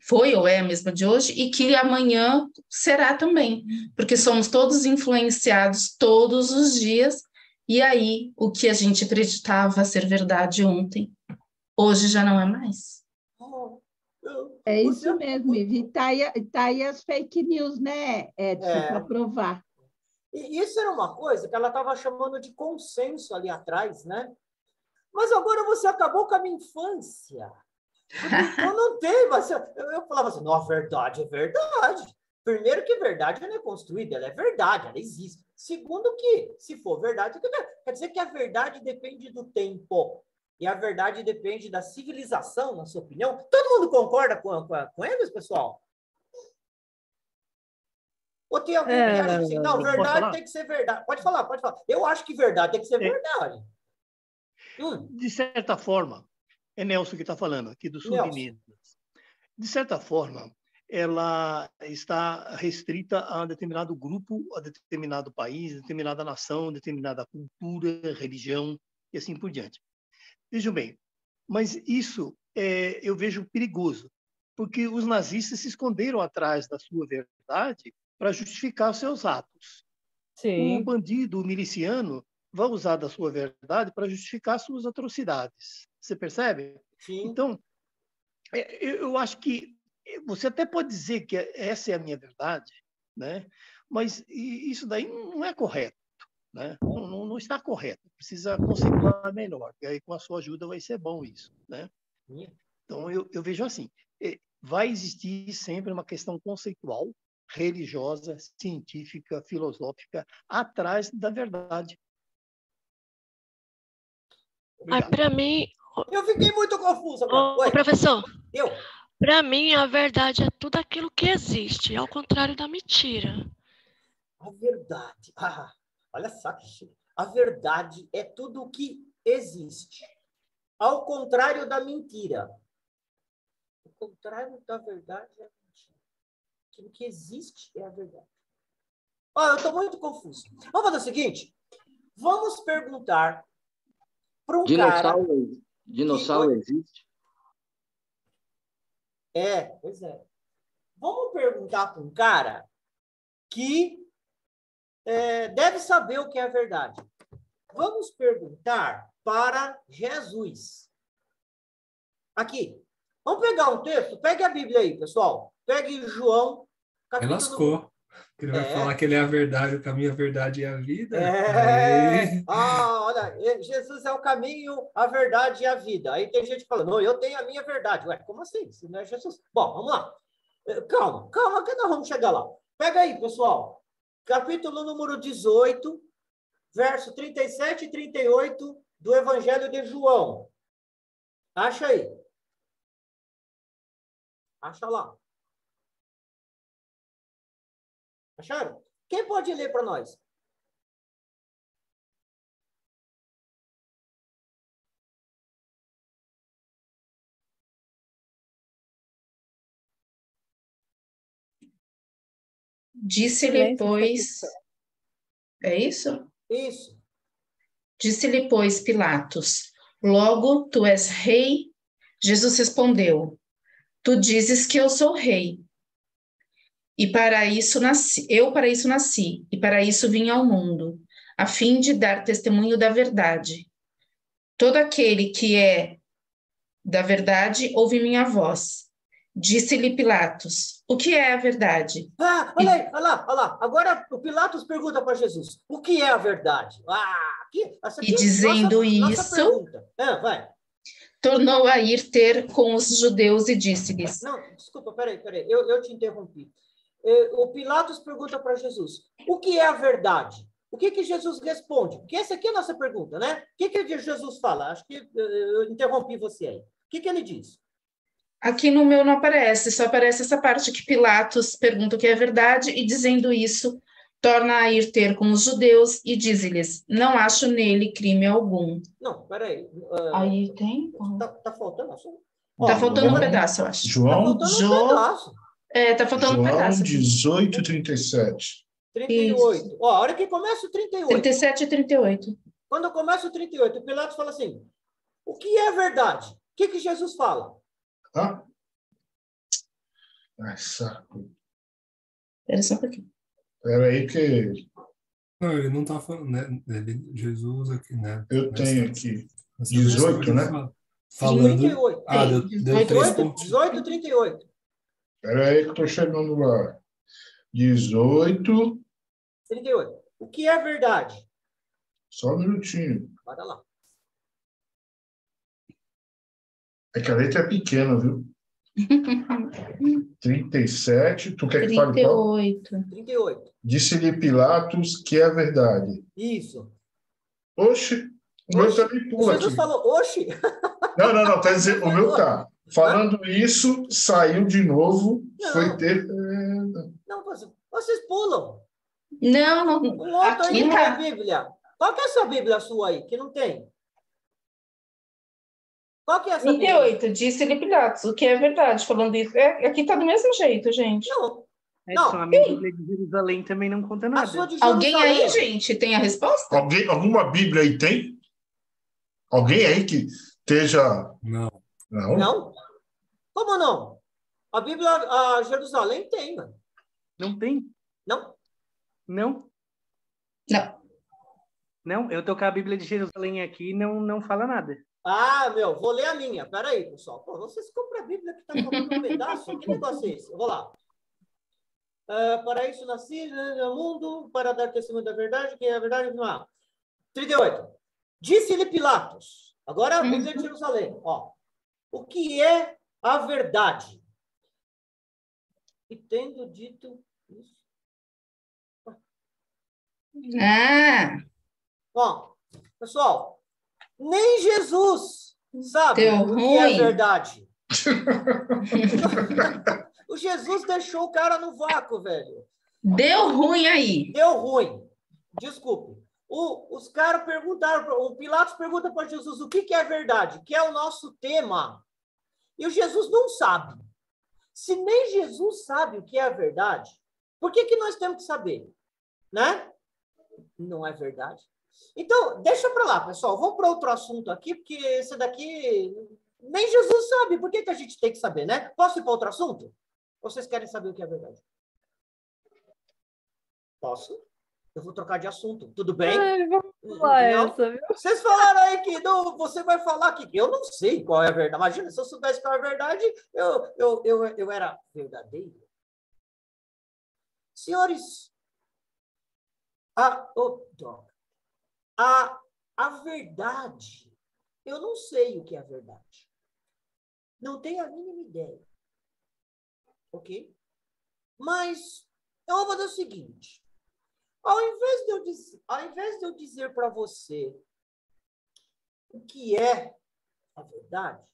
foi ou é a mesma de hoje, e que amanhã será também, porque somos todos influenciados todos os dias, e aí o que a gente acreditava ser verdade ontem, hoje já não é mais. É isso mesmo, Vivi. Está aí, tá aí as fake news, né, Edson, é. para provar. E isso era uma coisa que ela estava chamando de consenso ali atrás, né? Mas agora você acabou com a minha infância. Eu não tenho, mas eu, eu falava assim, não, a verdade é verdade. Primeiro que verdade não é construída, ela é verdade, ela existe. Segundo que, se for verdade, quer dizer que a verdade depende do tempo. E a verdade depende da civilização, na sua opinião. Todo mundo concorda com, com, com eles, pessoal? Ou tem alguém é, que acha assim, não, verdade tem que ser verdade. Pode falar, pode falar. Eu acho que verdade tem que ser é. verdade. Hum. De certa forma, é Nelson que está falando, aqui do sul Nelson. de Minas. De certa forma, ela está restrita a determinado grupo, a determinado país, determinada nação, determinada cultura, religião e assim por diante. Vejam bem, mas isso é, eu vejo perigoso, porque os nazistas se esconderam atrás da sua verdade para justificar os seus atos. Sim. Um bandido, um miliciano, vai usar da sua verdade para justificar suas atrocidades. Você percebe? Sim. Então, é, eu acho que você até pode dizer que essa é a minha verdade, né? mas isso daí não é correto. Né? Não, não, não está correto. Precisa conceituar melhor. E aí, com a sua ajuda, vai ser bom isso. Né? Então, eu, eu vejo assim: é, vai existir sempre uma questão conceitual religiosa, científica, filosófica, atrás da verdade. Para mim. Eu fiquei muito confusa. Ô, professor. Eu. Para mim, a verdade é tudo aquilo que existe, ao contrário da mentira. A verdade. Ah, olha só que A verdade é tudo o que existe, ao contrário da mentira. O contrário da verdade é Aquilo que existe é a verdade. Olha, eu estou muito confuso. Vamos fazer o seguinte: vamos perguntar para um dinossauro, cara. Dinossauro que... existe? É, pois é. Vamos perguntar para um cara que é, deve saber o que é a verdade. Vamos perguntar para Jesus. Aqui. Vamos pegar um texto? Pegue a Bíblia aí, pessoal. Pegue João. Capítulo... lascou. Ele vai é. falar que ele é a verdade, o caminho, a verdade e a vida. É. Aí... Ah, olha, Jesus é o caminho, a verdade e a vida. Aí tem gente falando, eu tenho a minha verdade. Ué, como assim? Isso não é Jesus. Bom, vamos lá. Calma, calma, que nós vamos chegar lá. Pega aí, pessoal. Capítulo número 18, verso 37 e 38 do Evangelho de João. Acha aí. Acha lá. Acharam? Quem pode ler para nós? Disse-lhe, pois. É isso? Isso. Disse-lhe, pois, Pilatos: Logo tu és rei? Jesus respondeu: Tu dizes que eu sou rei. E para isso nasci, eu para isso nasci, e para isso vim ao mundo, a fim de dar testemunho da verdade. Todo aquele que é da verdade ouve minha voz. Disse-lhe Pilatos: O que é a verdade? Ah, olha aí, olha lá, olha lá. Agora o Pilatos pergunta para Jesus: O que é a verdade? Ah, aqui, aqui, e dizendo nossa, isso, nossa ah, vai. tornou a ir ter com os judeus e disse-lhes: Não, desculpa, peraí, peraí, eu, eu te interrompi. Eh, o Pilatos pergunta para Jesus: O que é a verdade? O que, que Jesus responde? Porque essa aqui é a nossa pergunta, né? O que, que Jesus fala? Acho que eh, eu interrompi você aí. O que, que ele diz? Aqui no meu não aparece, só aparece essa parte que Pilatos pergunta o que é verdade e dizendo isso, torna a ir ter com os judeus e diz-lhes, não acho nele crime algum. Não, peraí. Uh, aí tem? Tá, tá faltando só? Tá faltando um pedaço, eu acho. João? Tá faltando um pedaço. É, tá faltando João um pedaço. 18, 37. 38. Isso. Ó, a hora que começa o 38. 37 e 38. Quando começa o 38, o Pilatos fala assim: o que é verdade? O que, que Jesus fala? Ah? Ai, saco. Espera só um pouquinho. Espera aí que... Não, ele não está falando, né? Ele, Jesus aqui, né? Eu tenho aqui. 18, né? Falando... 38. Ah, deu, deu 18, 18, 38. Espera aí que eu estou chegando lá. 18. 38. O que é verdade? Só um minutinho. Bora lá. É que a letra é pequena, viu? 37. Tu quer que 38. fale qual? 38. Disse-lhe Pilatos que é a verdade. Isso. Oxe, o meu também pula Jesus aqui. falou, oxe. Não, não, não. Quer dizer, o meu tá. Falando isso, saiu de novo, Não. foi ter. Não, vocês pulam. Não, não. Um outro aí Aqui tem tá. a Bíblia. Qual que é essa Bíblia sua aí, que não tem? Qual que é essa Bíblia? 38, disse-lhe Pilatos, o que é verdade, falando isso. É, aqui tá do mesmo jeito, gente. Não. Edson, Não, a minha Bíblia de Jerusalém também não conta nada. Alguém aí, gente, tem a resposta? Alguém, alguma Bíblia aí tem? Alguém aí que esteja. Não. Não? Não? Como não? A Bíblia, a Jerusalém tem, mano. Não tem? Não? Não? Não. Não, eu tô com a Bíblia de Jerusalém aqui e não, não fala nada. Ah, meu, vou ler a minha. Peraí, pessoal. Pô, vocês compram a Bíblia que tá faltando um pedaço. Que negócio é esse? Eu vou lá. Ah, para isso nasci no mundo, para dar testemunho da verdade, que é a verdade não há. 38. Disse-lhe Pilatos. Agora a Bíblia de Jerusalém. Ó, o que é a verdade? E tendo dito isso. Ah, Ó, pessoal, nem Jesus sabe Deu o que é verdade. o Jesus deixou o cara no vácuo, velho. deu ruim aí. Deu ruim. Desculpe. O- os caras perguntaram, o Pilatos pergunta para Jesus o que, que é verdade, que é o nosso tema. E o Jesus não sabe. Se nem Jesus sabe o que é a verdade, por que, que nós temos que saber? Né? Não é verdade. Então, deixa para lá, pessoal. Vamos para outro assunto aqui, porque esse daqui nem Jesus sabe. Por que, que a gente tem que saber, né? Posso ir para outro assunto? Vocês querem saber o que é verdade? Posso? Eu vou trocar de assunto. Tudo bem? Ai, vamos lá essa, viu? Vocês falaram aí que não, você vai falar que eu não sei qual é a verdade. Imagina, se eu soubesse qual é a verdade, eu, eu, eu, eu era verdadeiro. Senhores, a, oh. A, a verdade, eu não sei o que é a verdade. Não tenho a mínima ideia. Ok? Mas eu vou fazer o seguinte. Ao invés de eu, diz- ao invés de eu dizer para você o que é a verdade,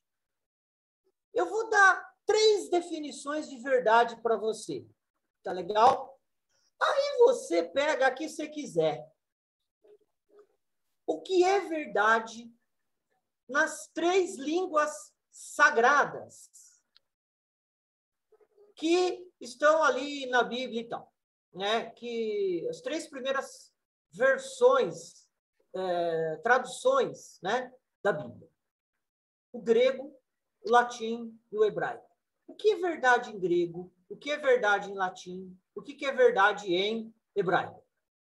eu vou dar três definições de verdade para você. Tá legal? Aí você pega a que você quiser. O que é verdade nas três línguas sagradas que estão ali na Bíblia e tal né, que as três primeiras versões, eh, traduções né, da Bíblia. O grego, o latim e o hebraico. O que é verdade em grego? o que é verdade em latim, o que é verdade em hebraico.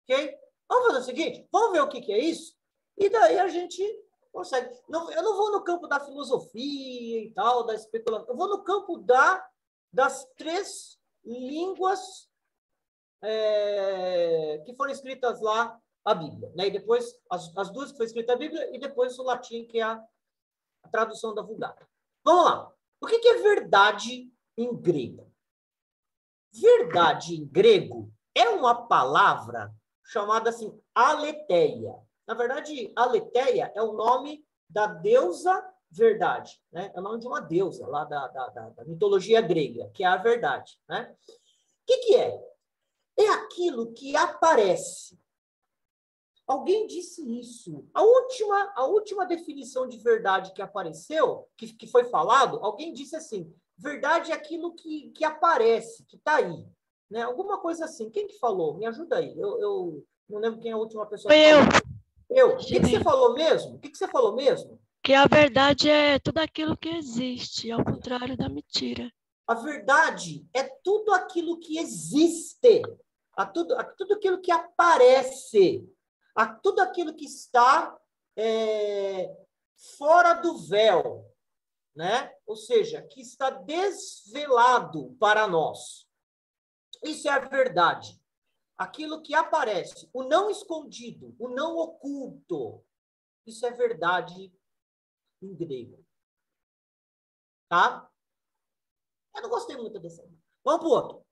Ok? Vamos fazer o seguinte: vamos ver o que, que é isso? E daí a gente consegue. Não, eu não vou no campo da filosofia e tal, da especulação. Eu vou no campo da, das três línguas é, que foram escritas lá a Bíblia. Né? E depois, as, as duas que foi escrita a Bíblia, e depois o latim, que é a, a tradução da Vulgata. Vamos lá. O que, que é verdade em grego? Verdade em grego é uma palavra chamada assim, aletheia. Na verdade, aletheia é o nome da deusa verdade, né? É o nome de uma deusa lá da, da, da, da mitologia grega, que é a verdade, né? O que, que é? É aquilo que aparece. Alguém disse isso. A última, a última definição de verdade que apareceu, que, que foi falado, alguém disse assim: verdade é aquilo que, que aparece, que está aí. Né? Alguma coisa assim. Quem que falou? Me ajuda aí. Eu, eu não lembro quem é a última pessoa. Foi eu. Eu. O que, que você falou mesmo? O que, que você falou mesmo? Que a verdade é tudo aquilo que existe, ao contrário da mentira. A verdade é tudo aquilo que existe, a tudo, a tudo aquilo que aparece, a tudo aquilo que está é, fora do véu, né? Ou seja, que está desvelado para nós. Isso é a verdade. Aquilo que aparece, o não escondido, o não oculto. Isso é verdade em grego. Tá? Eu não gostei muito desse. Vamos para o outro.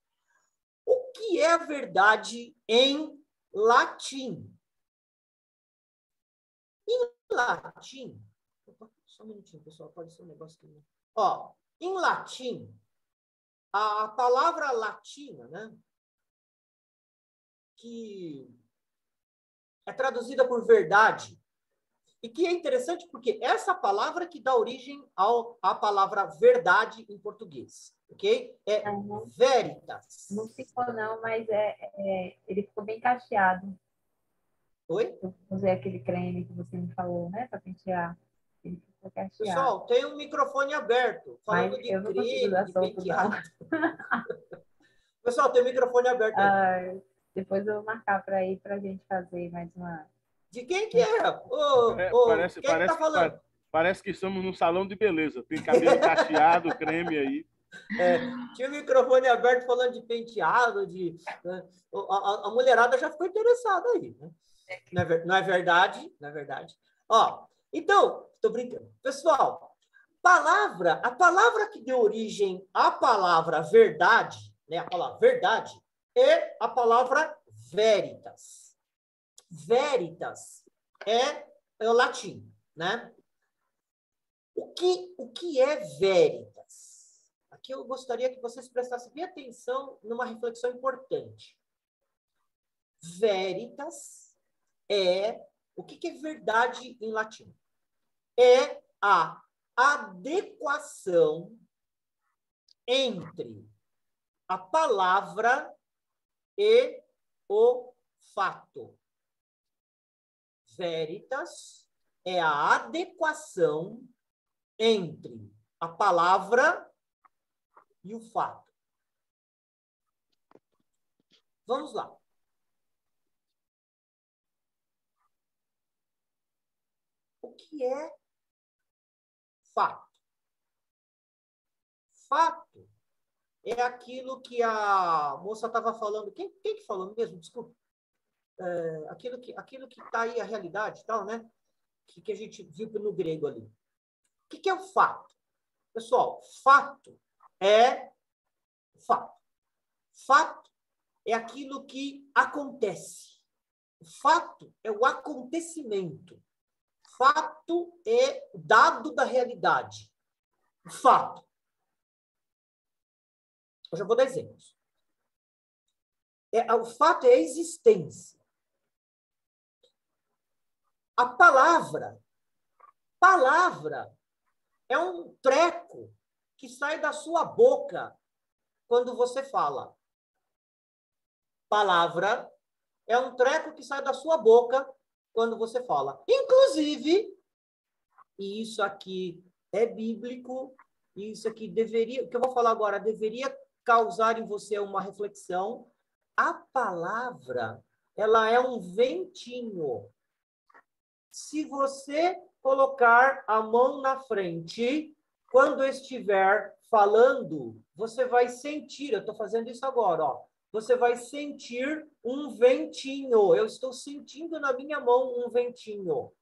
O que é a verdade em latim? Em latim. Só um minutinho, pessoal. Ser um negócio aqui. Ó, em latim, a palavra latina, né, que é traduzida por verdade, e que é interessante porque essa palavra que dá origem ao, à palavra verdade em português, ok? É uhum. veritas. Não ficou não, mas é, é, ele ficou bem cacheado. Oi? Eu usei aquele creme que você me falou, né, para pentear. Ele Pessoal, tem um microfone aberto. Falando Mas de creme, de penteado. Pessoal, tem um microfone aberto. Ah, depois eu vou marcar para ir para a gente fazer mais uma. De quem que é? Ô, é parece, quem parece, que tá falando? Parece que estamos num salão de beleza. Tem cabelo cacheado, creme aí. É, tinha o microfone aberto falando de penteado, de. Né? A, a, mulherada já ficou interessada aí, né? Não é, não é verdade? Não é verdade? Ó, então, estou brincando. Pessoal, palavra, a palavra que deu origem à palavra verdade, né, a palavra verdade, é a palavra veritas. Veritas é, é o latim, né? O que, o que é veritas? Aqui eu gostaria que vocês prestassem bem atenção numa reflexão importante. Veritas é o que, que é verdade em latim? É a adequação entre a palavra e o fato. Veritas é a adequação entre a palavra e o fato. Vamos lá. O que é fato. Fato é aquilo que a moça estava falando. Quem, quem que falou mesmo? Desculpa. É, aquilo que aquilo que está aí a realidade, tal, né? Que, que a gente viu no grego ali. O que, que é o fato? Pessoal, fato é fato. Fato é aquilo que acontece. O fato é o acontecimento. Fato é dado da realidade. Fato. Eu já vou dar exemplos. É, o fato é a existência. A palavra, palavra é um treco que sai da sua boca quando você fala. Palavra é um treco que sai da sua boca quando você fala. Inclusive, e isso aqui é bíblico, isso aqui deveria, o que eu vou falar agora, deveria causar em você uma reflexão. A palavra, ela é um ventinho. Se você colocar a mão na frente, quando estiver falando, você vai sentir, eu estou fazendo isso agora, ó. Você vai sentir um ventinho. Eu estou sentindo na minha mão um ventinho.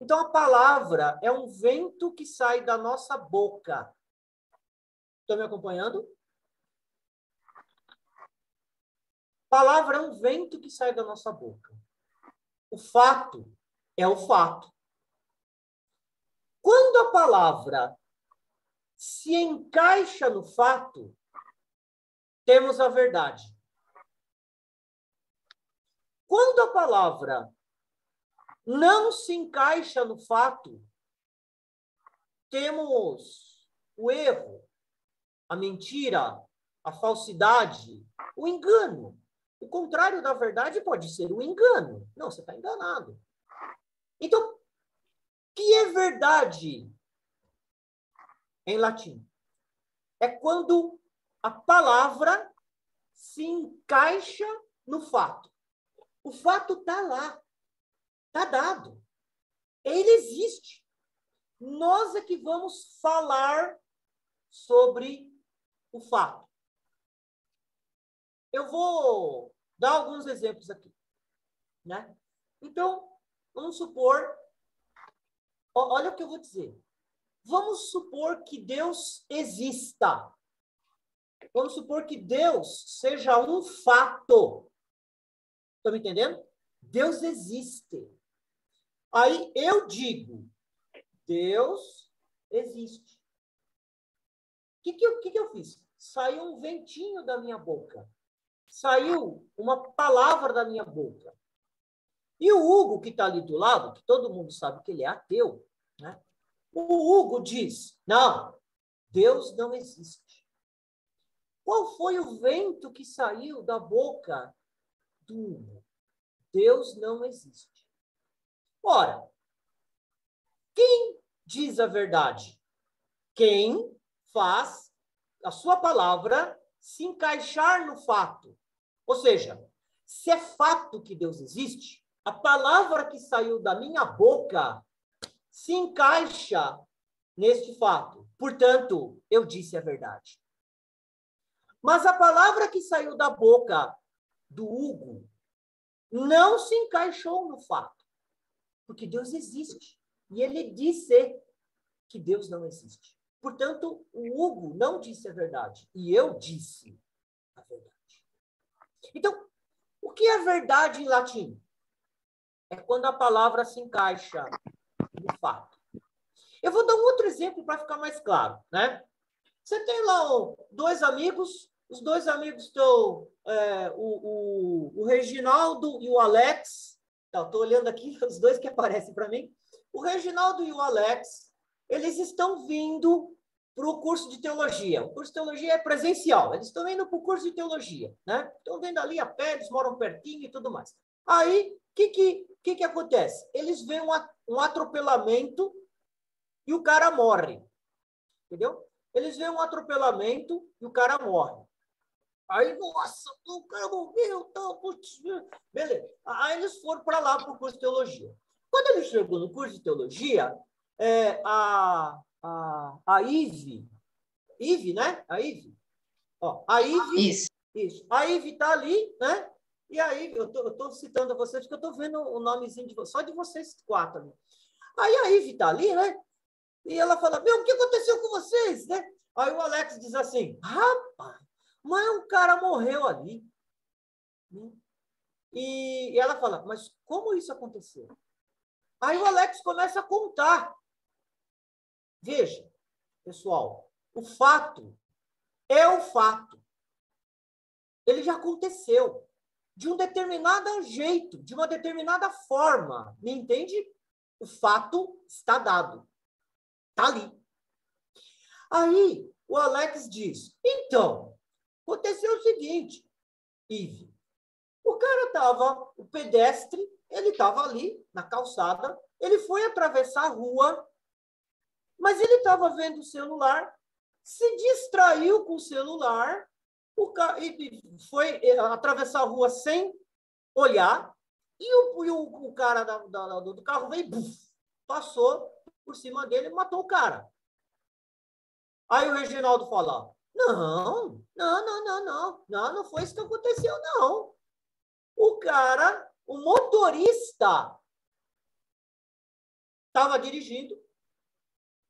Então, a palavra é um vento que sai da nossa boca. Estão me acompanhando? Palavra é um vento que sai da nossa boca. O fato é o fato. Quando a palavra se encaixa no fato, temos a verdade. Quando a palavra não se encaixa no fato, temos o erro, a mentira, a falsidade, o engano. O contrário da verdade pode ser o engano. Não, você está enganado. Então, que é verdade em latim? É quando a palavra se encaixa no fato. O fato está lá. Está dado. Ele existe. Nós é que vamos falar sobre o fato. Eu vou dar alguns exemplos aqui. Né? Então, vamos supor. Olha o que eu vou dizer. Vamos supor que Deus exista. Vamos supor que Deus seja um fato. Estão me entendendo? Deus existe. Aí eu digo, Deus existe. O que, que, eu, que, que eu fiz? Saiu um ventinho da minha boca. Saiu uma palavra da minha boca. E o Hugo, que está ali do lado, que todo mundo sabe que ele é ateu, né? o Hugo diz: não, Deus não existe. Qual foi o vento que saiu da boca do Hugo? Deus não existe. Ora, quem diz a verdade? Quem faz a sua palavra se encaixar no fato. Ou seja, se é fato que Deus existe, a palavra que saiu da minha boca se encaixa neste fato. Portanto, eu disse a verdade. Mas a palavra que saiu da boca do Hugo não se encaixou no fato. Porque Deus existe. E ele disse que Deus não existe. Portanto, o Hugo não disse a verdade. E eu disse a verdade. Então, o que é verdade em latim? É quando a palavra se encaixa no fato. Eu vou dar um outro exemplo para ficar mais claro, né? Você tem lá dois amigos, os dois amigos estão, é, o, o, o Reginaldo e o Alex, Estou olhando aqui os dois que aparecem para mim. O Reginaldo e o Alex, eles estão vindo para o curso de teologia. O curso de teologia é presencial. Eles estão indo para o curso de teologia, né? Estão vendo ali a pé, eles moram pertinho e tudo mais. Aí, o que, que, que, que acontece? Eles veem um, um atropelamento e o cara morre. Entendeu? Eles veem um atropelamento e o cara morre. Aí, nossa, o cara morreu, tá, putz, beleza. Aí eles foram para lá para o curso de teologia. Quando ele chegou no curso de teologia, é, a, a, a Ive, Ive, né? A Ive. Ó, a Ive. Isso. Isso. A Ive está ali, né? E aí, eu estou citando vocês, porque eu estou vendo o nomezinho de só de vocês quatro ali. Aí a Ive está ali, né? E ela fala: Meu, o que aconteceu com vocês? Né? Aí o Alex diz assim: Rapaz, mas um cara morreu ali. Né? E, ela fala, mas como isso aconteceu? Aí o Alex começa a contar. Veja, pessoal, o fato é o fato. Ele já aconteceu de um determinado jeito, de uma determinada forma. Me entende? O fato está dado. Está ali. Aí o Alex diz: então, Aconteceu o seguinte, Ive. O cara estava, o pedestre, ele estava ali na calçada, ele foi atravessar a rua, mas ele estava vendo o celular, se distraiu com o celular, o ca... e foi atravessar a rua sem olhar, e o, e o, o cara da, da, do carro veio, buf, passou por cima dele e matou o cara. Aí o Reginaldo fala: não, não, não, não, não, não, não foi isso que aconteceu, não. O cara, o motorista, estava dirigindo,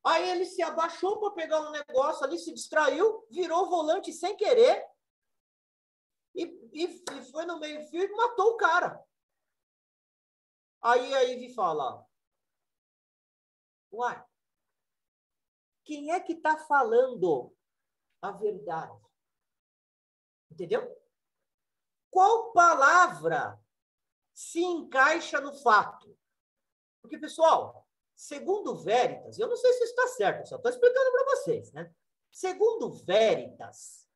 aí ele se abaixou para pegar um negócio ali, se distraiu, virou o volante sem querer e, e, e foi no meio-fio e matou o cara. Aí a Ivy fala, uai, quem é que está falando a verdade? Entendeu? Qual palavra se encaixa no fato? Porque, pessoal, segundo Veritas, eu não sei se está certo, só estou explicando para vocês, né? Segundo Veritas,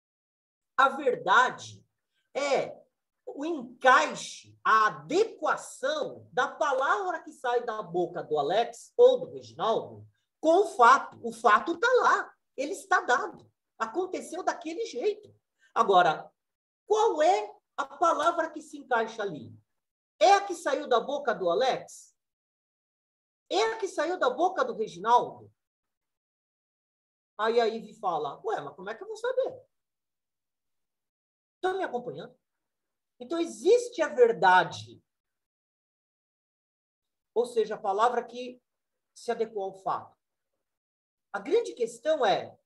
a verdade é o encaixe, a adequação da palavra que sai da boca do Alex ou do Reginaldo com o fato. O fato está lá, ele está dado. Aconteceu daquele jeito. Agora, qual é a palavra que se encaixa ali? É a que saiu da boca do Alex? É a que saiu da boca do Reginaldo? Aí a Ivy fala, ué, mas como é que eu vou saber? Estão me acompanhando? Então, existe a verdade. Ou seja, a palavra que se adequou ao fato. A grande questão é: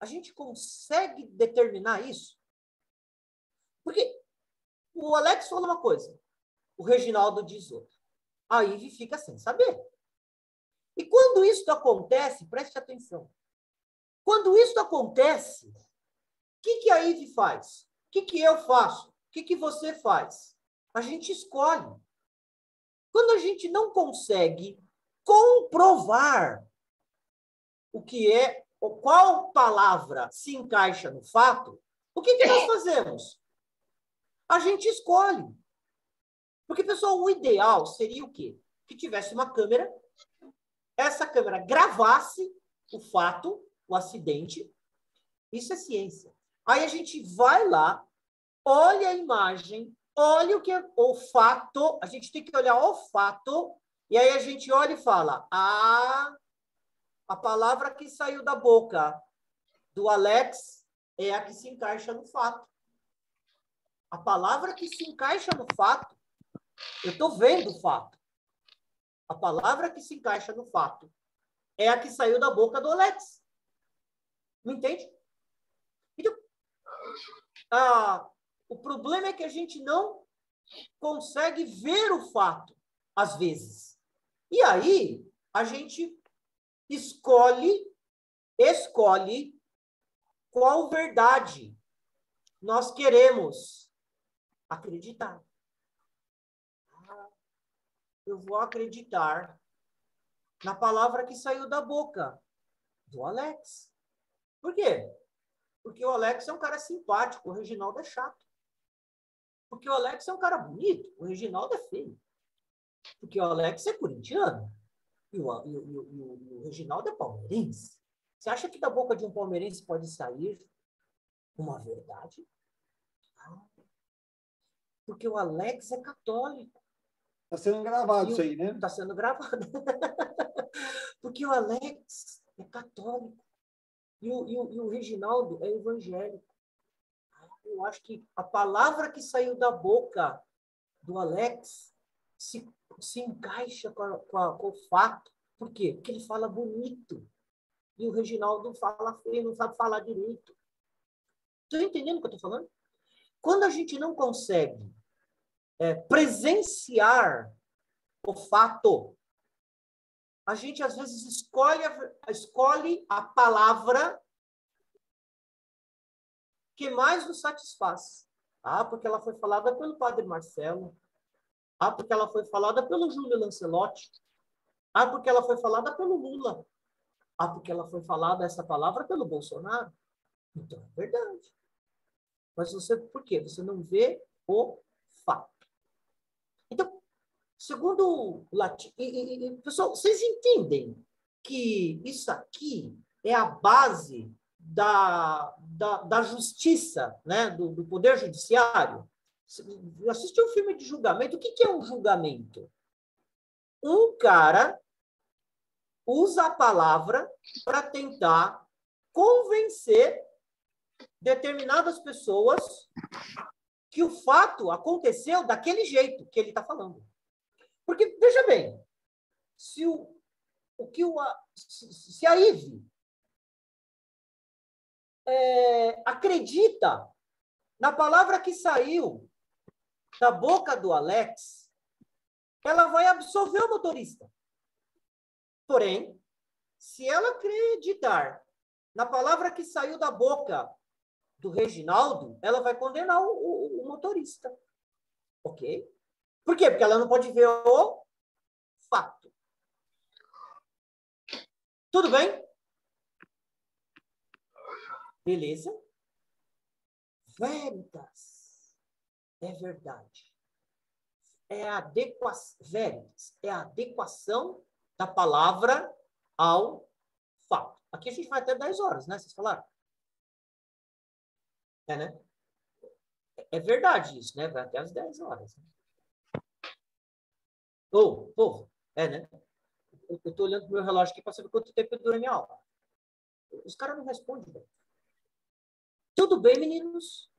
a gente consegue determinar isso? Porque o Alex fala uma coisa, o Reginaldo diz outra. A Ive fica sem saber. E quando isso acontece, preste atenção. Quando isso acontece, o que, que a Ive faz? O que, que eu faço? O que, que você faz? A gente escolhe. Quando a gente não consegue comprovar o que é, qual palavra se encaixa no fato, o que, que nós fazemos? A gente escolhe. Porque, pessoal, o ideal seria o quê? Que tivesse uma câmera, essa câmera gravasse o fato, o acidente. Isso é ciência. Aí a gente vai lá, olha a imagem, olha o que é o fato, a gente tem que olhar o fato, e aí a gente olha e fala: "Ah, a palavra que saiu da boca do Alex é a que se encaixa no fato. A palavra que se encaixa no fato eu estou vendo o fato. A palavra que se encaixa no fato é a que saiu da boca do Alex. Não entende? Então, ah, o problema é que a gente não consegue ver o fato, às vezes. E aí, a gente escolhe, escolhe qual verdade nós queremos acreditar eu vou acreditar na palavra que saiu da boca do Alex. Por quê? Porque o Alex é um cara simpático, o Reginaldo é chato. Porque o Alex é um cara bonito, o Reginaldo é feio. Porque o Alex é corintiano e o, e o, e o, e o Reginaldo é palmeirense. Você acha que da boca de um palmeirense pode sair uma verdade? Porque o Alex é católico. Está sendo gravado isso aí, né? Está sendo gravado. Porque o Alex é católico e o, e o, e o Reginaldo é evangélico. Eu acho que a palavra que saiu da boca do Alex se, se encaixa com, a, com, a, com o fato. Por quê? Porque ele fala bonito. E o Reginaldo fala feio, não sabe falar direito. Estão entendendo o que eu estou falando? Quando a gente não consegue é, presenciar o fato. A gente, às vezes, escolhe a, escolhe a palavra que mais nos satisfaz. Ah, porque ela foi falada pelo padre Marcelo. Ah, porque ela foi falada pelo Júlio Lancelotti. Ah, porque ela foi falada pelo Lula. Ah, porque ela foi falada essa palavra pelo Bolsonaro. Então, é verdade. Mas você, por quê? Você não vê o fato. Então, segundo o latim, e, e, pessoal, vocês entendem que isso aqui é a base da, da, da justiça, né? do, do poder judiciário. Assistiu um filme de julgamento. O que, que é um julgamento? Um cara usa a palavra para tentar convencer determinadas pessoas que o fato aconteceu daquele jeito que ele está falando. Porque, veja bem, se, o, o que o, se a Ive é, acredita na palavra que saiu da boca do Alex, ela vai absolver o motorista. Porém, se ela acreditar na palavra que saiu da boca do Reginaldo, ela vai condenar o, o, o motorista. Ok? Por quê? Porque ela não pode ver o fato. Tudo bem? Beleza? Veritas é verdade. É a adequação, veritas é a adequação da palavra ao fato. Aqui a gente vai até 10 horas, né? Vocês falaram? É, né? É verdade isso, né? Vai até as 10 horas. Ô, oh, povo, é, né? Eu, eu tô olhando pro meu relógio aqui para saber quanto tempo dura a minha aula. Os caras não respondem, velho. Tudo bem, meninos?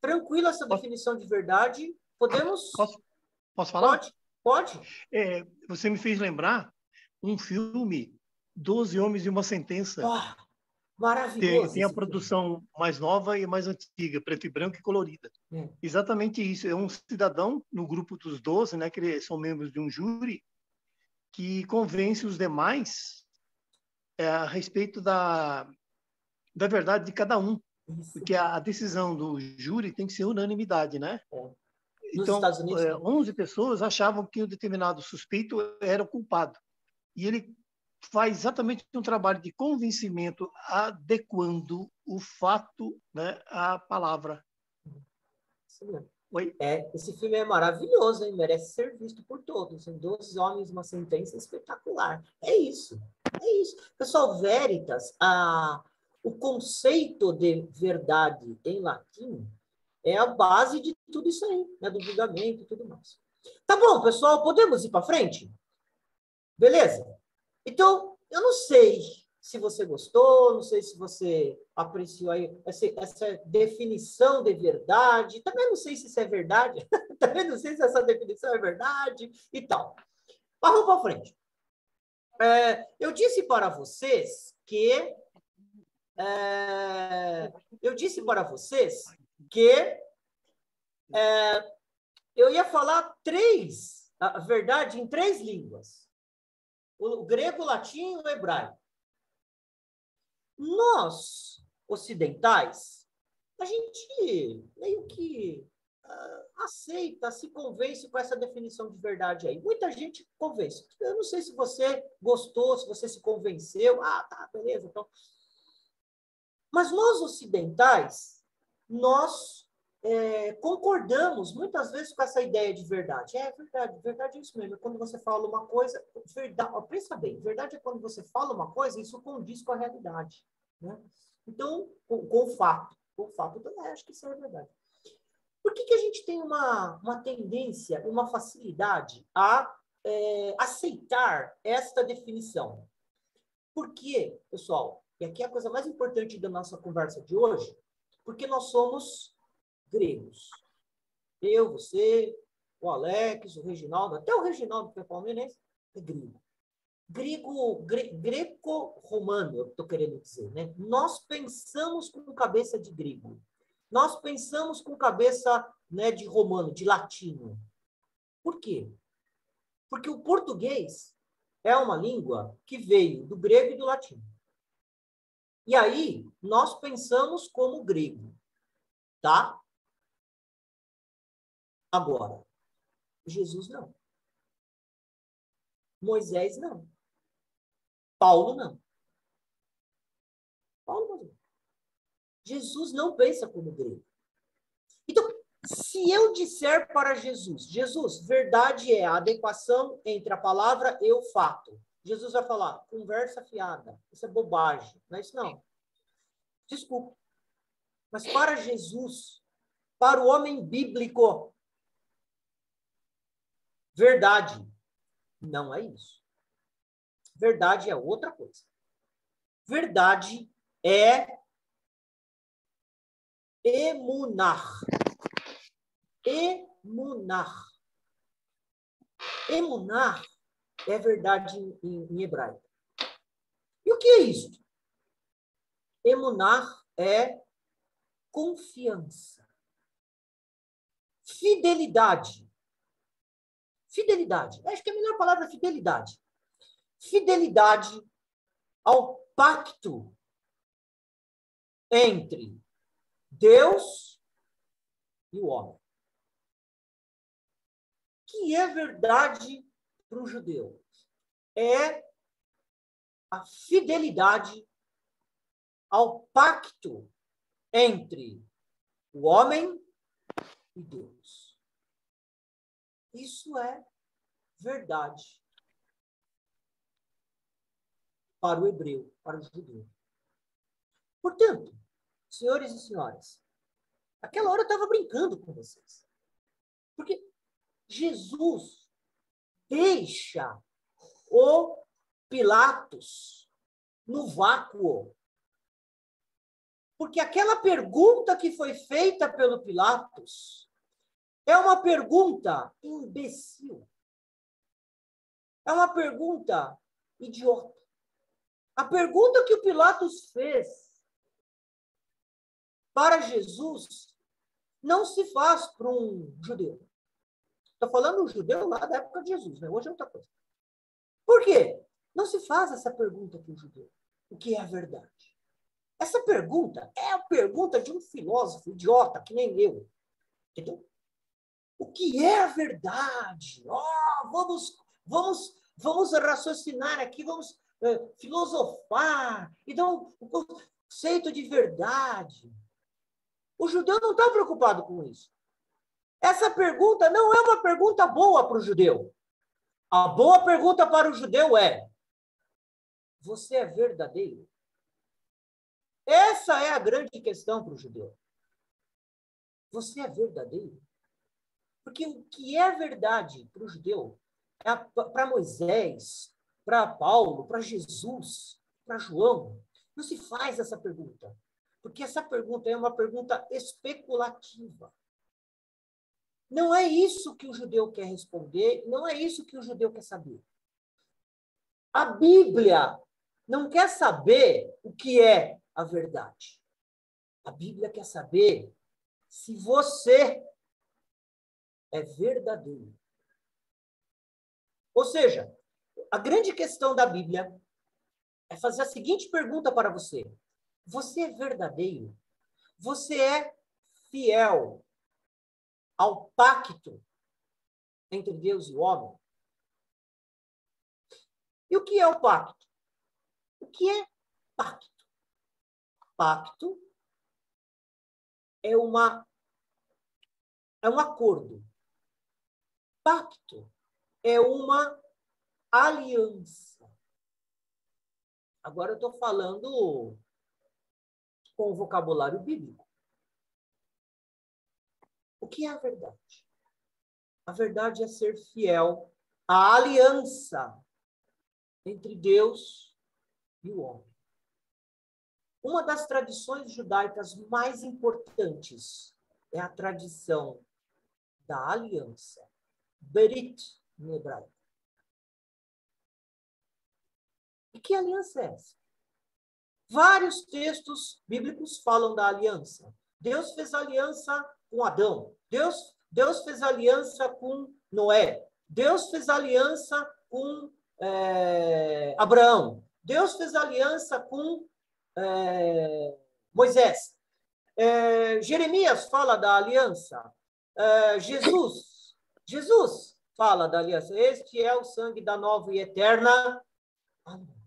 Tranquila essa definição de verdade. Podemos. Posso, posso falar? Pode, pode. É, você me fez lembrar um filme, Doze Homens e uma Sentença. Oh, maravilhoso. Tem, tem a produção filme. mais nova e mais antiga, preto e branco e colorida. É. Exatamente isso. É um cidadão no grupo dos doze, né, que são membros de um júri, que convence os demais é, a respeito da, da verdade de cada um. Porque a, decisão do júri tem que ser unanimidade, né? É. então, Unidos, é, 11 pessoas achavam que o determinado suspeito era o culpado. E ele faz exatamente um trabalho de convencimento, adequando o fato né, à palavra. Oi? É, esse filme é maravilhoso, hein? merece ser visto por todos. Em Dois Homens, uma sentença espetacular. É isso. É isso. Pessoal, Veritas, a, o conceito de verdade em latim é a base de tudo isso aí, né? do julgamento e tudo mais. Tá bom, pessoal, podemos ir para frente? Beleza? Então, eu não sei se você gostou, não sei se você apreciou aí essa, essa definição de verdade. Também não sei se isso é verdade. Também não sei se essa definição é verdade e tal. Mas vamos para frente. É, eu disse para vocês que é, eu disse para vocês que é, eu ia falar três, a verdade, em três línguas: o grego, o latim e o hebraico. Nós, ocidentais, a gente meio que uh, aceita, se convence com essa definição de verdade aí. Muita gente convence. Eu não sei se você gostou, se você se convenceu. Ah, tá, beleza. Então, mas nós ocidentais, nós é, concordamos muitas vezes com essa ideia de verdade. É verdade, verdade é isso mesmo. Quando você fala uma coisa, verdade, pensa bem, verdade é quando você fala uma coisa isso condiz com a realidade. Né? Então, com, com o fato. Com o fato, então, é, acho que isso é verdade. Por que, que a gente tem uma, uma tendência, uma facilidade a é, aceitar esta definição? Porque, pessoal, e aqui é a coisa mais importante da nossa conversa de hoje, porque nós somos gregos. Eu, você, o Alex, o Reginaldo, até o Reginaldo, que é palmeirense, é grego. Grego, gre, greco-romano, eu estou querendo dizer, né? Nós pensamos com cabeça de grego. Nós pensamos com cabeça né, de romano, de latino. Por quê? Porque o português é uma língua que veio do grego e do latim. E aí, nós pensamos como grego, tá? Agora, Jesus não. Moisés não. Paulo não. Paulo não. Jesus não pensa como grego. Então, se eu disser para Jesus, Jesus, verdade é a adequação entre a palavra e o fato. Jesus vai falar, conversa fiada, isso é bobagem, não é isso não. Desculpe. Mas para Jesus, para o homem bíblico, verdade não é isso. Verdade é outra coisa. Verdade é emunar. Emunar. Emunar é verdade em, em hebraico. E o que é isso? Emunar é confiança, fidelidade. Fidelidade. Acho que é a melhor palavra é fidelidade. Fidelidade ao pacto entre Deus e o homem. Que é verdade para o judeu? É a fidelidade ao pacto entre o homem e Deus. Isso é verdade para o hebreu, para o judeu. Portanto, senhores e senhoras, aquela hora eu estava brincando com vocês. Porque Jesus deixa o Pilatos no vácuo porque aquela pergunta que foi feita pelo Pilatos é uma pergunta imbecil. É uma pergunta idiota. A pergunta que o Pilatos fez para Jesus não se faz para um judeu. Estou falando um judeu lá da época de Jesus, né? Hoje é outra coisa. Por quê? Não se faz essa pergunta para o judeu. O que é a verdade? Essa pergunta é a pergunta de um filósofo idiota, que nem eu. Entendeu? O que é a verdade? Oh, vamos, vamos, vamos raciocinar aqui, vamos uh, filosofar e dar um, um conceito de verdade. O judeu não está preocupado com isso. Essa pergunta não é uma pergunta boa para o judeu. A boa pergunta para o judeu é: Você é verdadeiro? Essa é a grande questão para o judeu. Você é verdadeiro? Porque o que é verdade para o judeu, é para Moisés, para Paulo, para Jesus, para João, não se faz essa pergunta. Porque essa pergunta é uma pergunta especulativa. Não é isso que o judeu quer responder, não é isso que o judeu quer saber. A Bíblia não quer saber o que é a verdade. A Bíblia quer saber se você é verdadeiro. Ou seja, a grande questão da Bíblia é fazer a seguinte pergunta para você: Você é verdadeiro? Você é fiel ao pacto entre Deus e o homem? E o que é o pacto? O que é pacto? pacto é uma é um acordo. Pacto é uma aliança. Agora eu estou falando com o vocabulário bíblico. O que é a verdade? A verdade é ser fiel à aliança entre Deus e o homem. Uma das tradições judaicas mais importantes é a tradição da aliança, Berit no hebraico. E que aliança é essa? Vários textos bíblicos falam da aliança. Deus fez aliança com Adão. Deus, Deus fez aliança com Noé. Deus fez aliança com é, Abraão. Deus fez aliança com é, Moisés. É, Jeremias fala da aliança. Jesus, Jesus fala da aliança. Este é o sangue da nova e eterna aliança.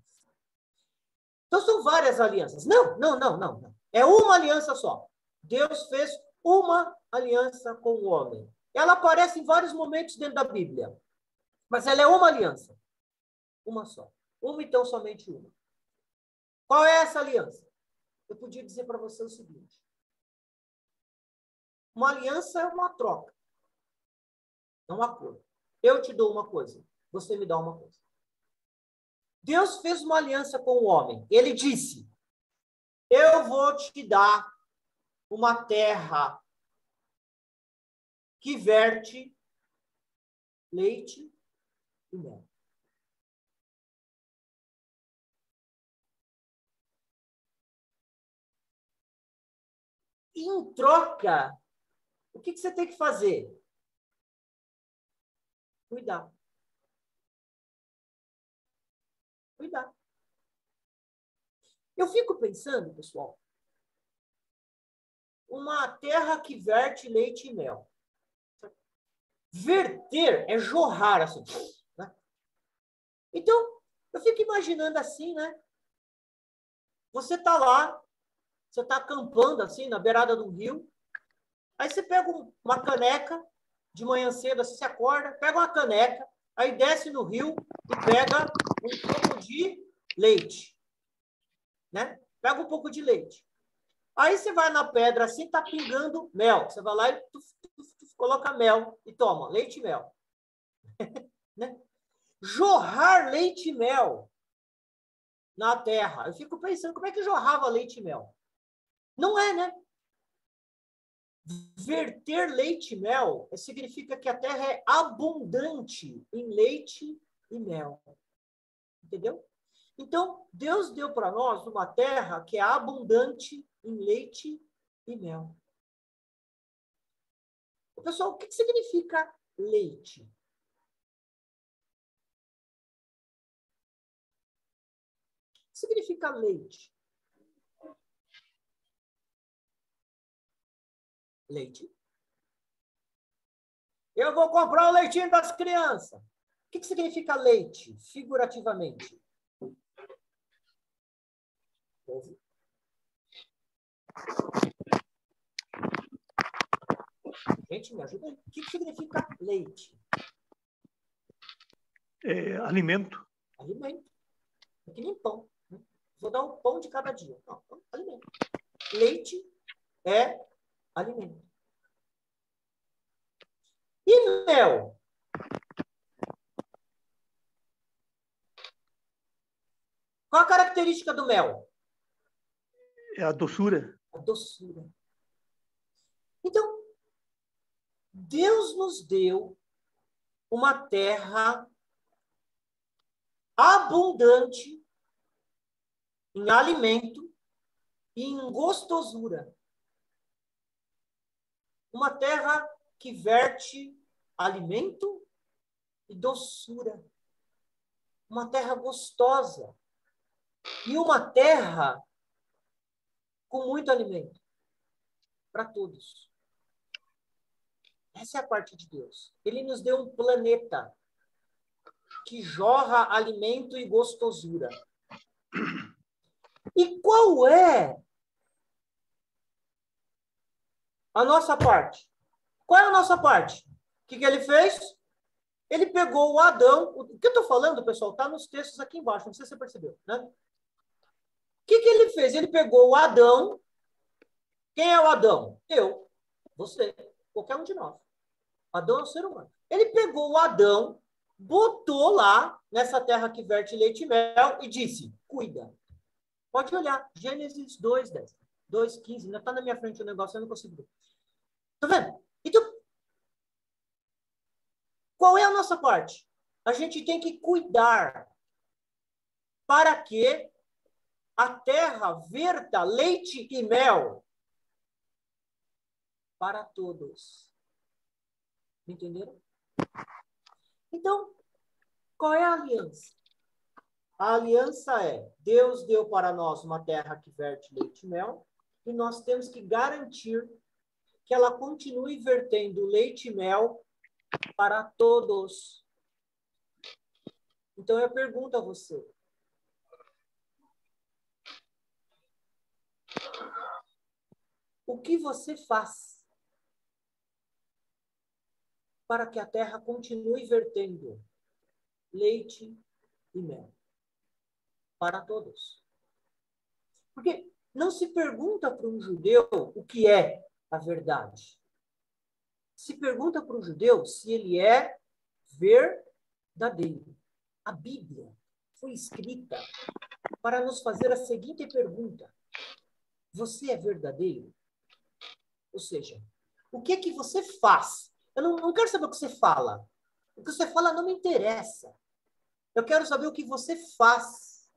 Então são várias alianças. Não, não, não, não, não. É uma aliança só. Deus fez uma aliança com o homem. Ela aparece em vários momentos dentro da Bíblia. Mas ela é uma aliança. Uma só. Uma, então, somente uma. Qual é essa aliança? eu podia dizer para você o seguinte: uma aliança é uma troca, é um acordo. Eu te dou uma coisa, você me dá uma coisa. Deus fez uma aliança com o homem. Ele disse: Eu vou te dar uma terra que verte leite e mel. Em troca, o que, que você tem que fazer? Cuidar. Cuidar. Eu fico pensando, pessoal, uma terra que verte leite e mel. Verter é jorrar, assim. Né? Então, eu fico imaginando assim, né? Você está lá, você está acampando assim, na beirada do rio, aí você pega uma caneca, de manhã cedo, assim, você acorda, pega uma caneca, aí desce no rio e pega um pouco de leite. Né? Pega um pouco de leite. Aí você vai na pedra assim, tá pingando mel. Você vai lá e tuf, tuf, tuf, coloca mel e toma, leite e mel. né? Jorrar leite e mel na terra. Eu fico pensando, como é que jorrava leite e mel? Não é, né? Verter leite e mel significa que a terra é abundante em leite e mel. Entendeu? Então, Deus deu para nós uma terra que é abundante em leite e mel. Pessoal, o que significa leite? O que significa leite? Leite. Eu vou comprar o leitinho das crianças. O que significa leite, figurativamente? Gente, me ajuda aí. O que significa leite? É, alimento. Alimento. É que nem pão. Né? Vou dar um pão de cada dia. Não, alimento. Leite é alimento. E mel? Qual a característica do mel? É a doçura. A doçura. Então, Deus nos deu uma terra abundante em alimento e em gostosura. Uma terra que verte alimento e doçura. Uma terra gostosa. E uma terra com muito alimento para todos. Essa é a parte de Deus. Ele nos deu um planeta que jorra alimento e gostosura. E qual é a nossa parte? Qual é a nossa parte? O que, que ele fez? Ele pegou o Adão. O que eu estou falando, pessoal, está nos textos aqui embaixo. Não sei se você percebeu, né? O que, que ele fez? Ele pegou o Adão. Quem é o Adão? Eu, você, qualquer um de nós. Adão é um ser humano. Ele pegou o Adão, botou lá nessa terra que verte leite e mel e disse: cuida. Pode olhar, Gênesis 2, 10. 2, 15. Ainda está na minha frente o negócio, eu não consigo ver. Tá vendo? Então, qual é a nossa parte? A gente tem que cuidar para que a terra verta leite e mel para todos. Entenderam? Então, qual é a aliança? A aliança é: Deus deu para nós uma terra que verte leite e mel, e nós temos que garantir que ela continue vertendo leite e mel para todos. Então eu pergunto a você: O que você faz para que a terra continue vertendo leite e mel para todos? Porque não se pergunta para um judeu o que é a verdade. Se pergunta para o judeu se ele é verdadeiro. A Bíblia foi escrita para nos fazer a seguinte pergunta: Você é verdadeiro? Ou seja, o que é que você faz? Eu não, não quero saber o que você fala. O que você fala não me interessa. Eu quero saber o que você faz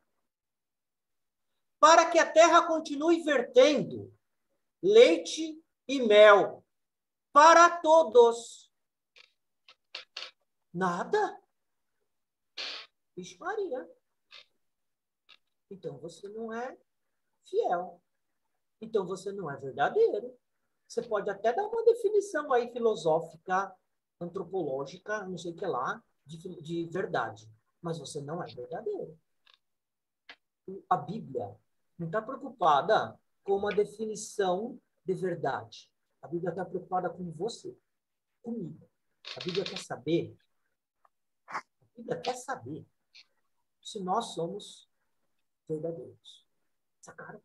para que a terra continue vertendo leite e mel para todos. Nada? Vixe Maria. Então você não é fiel. Então você não é verdadeiro. Você pode até dar uma definição aí filosófica, antropológica, não sei o que lá, de, de verdade. Mas você não é verdadeiro. A Bíblia não está preocupada com uma definição de verdade. A Bíblia está preocupada com você, comigo. A Bíblia quer saber. A Bíblia quer saber se nós somos verdadeiros. Sacaram?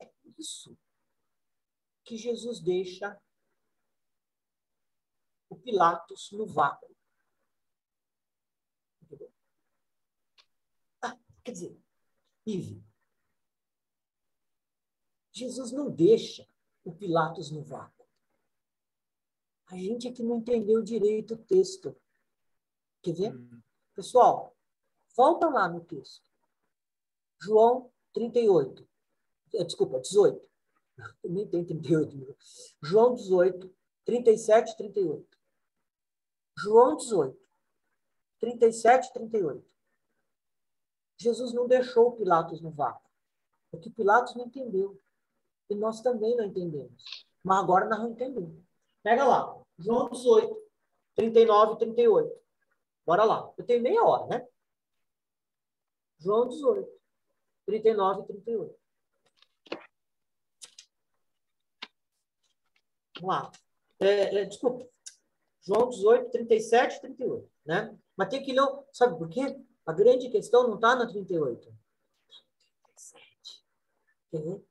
É isso que Jesus deixa o Pilatos no vácuo. Ah, quer dizer, Ive, Jesus não deixa o Pilatos no vácuo. A gente é que não entendeu direito o texto. Quer ver? Hum. Pessoal, volta lá no texto. João 38. Eh, desculpa, 18 nem tem 38 João 18, 37 38. João 18, 37 38. Jesus não deixou Pilatos no vácuo. Porque Pilatos não entendeu. E nós também não entendemos. Mas agora nós não entendemos. Pega lá. João 18, 39 e 38. Bora lá. Eu tenho meia hora, né? João 18, 39 e 38. Vamos lá. É, é, desculpa. João 18, 37 38. Né? Mas tem que ler. Sabe por quê? A grande questão não está na 38. 37. Quer ver?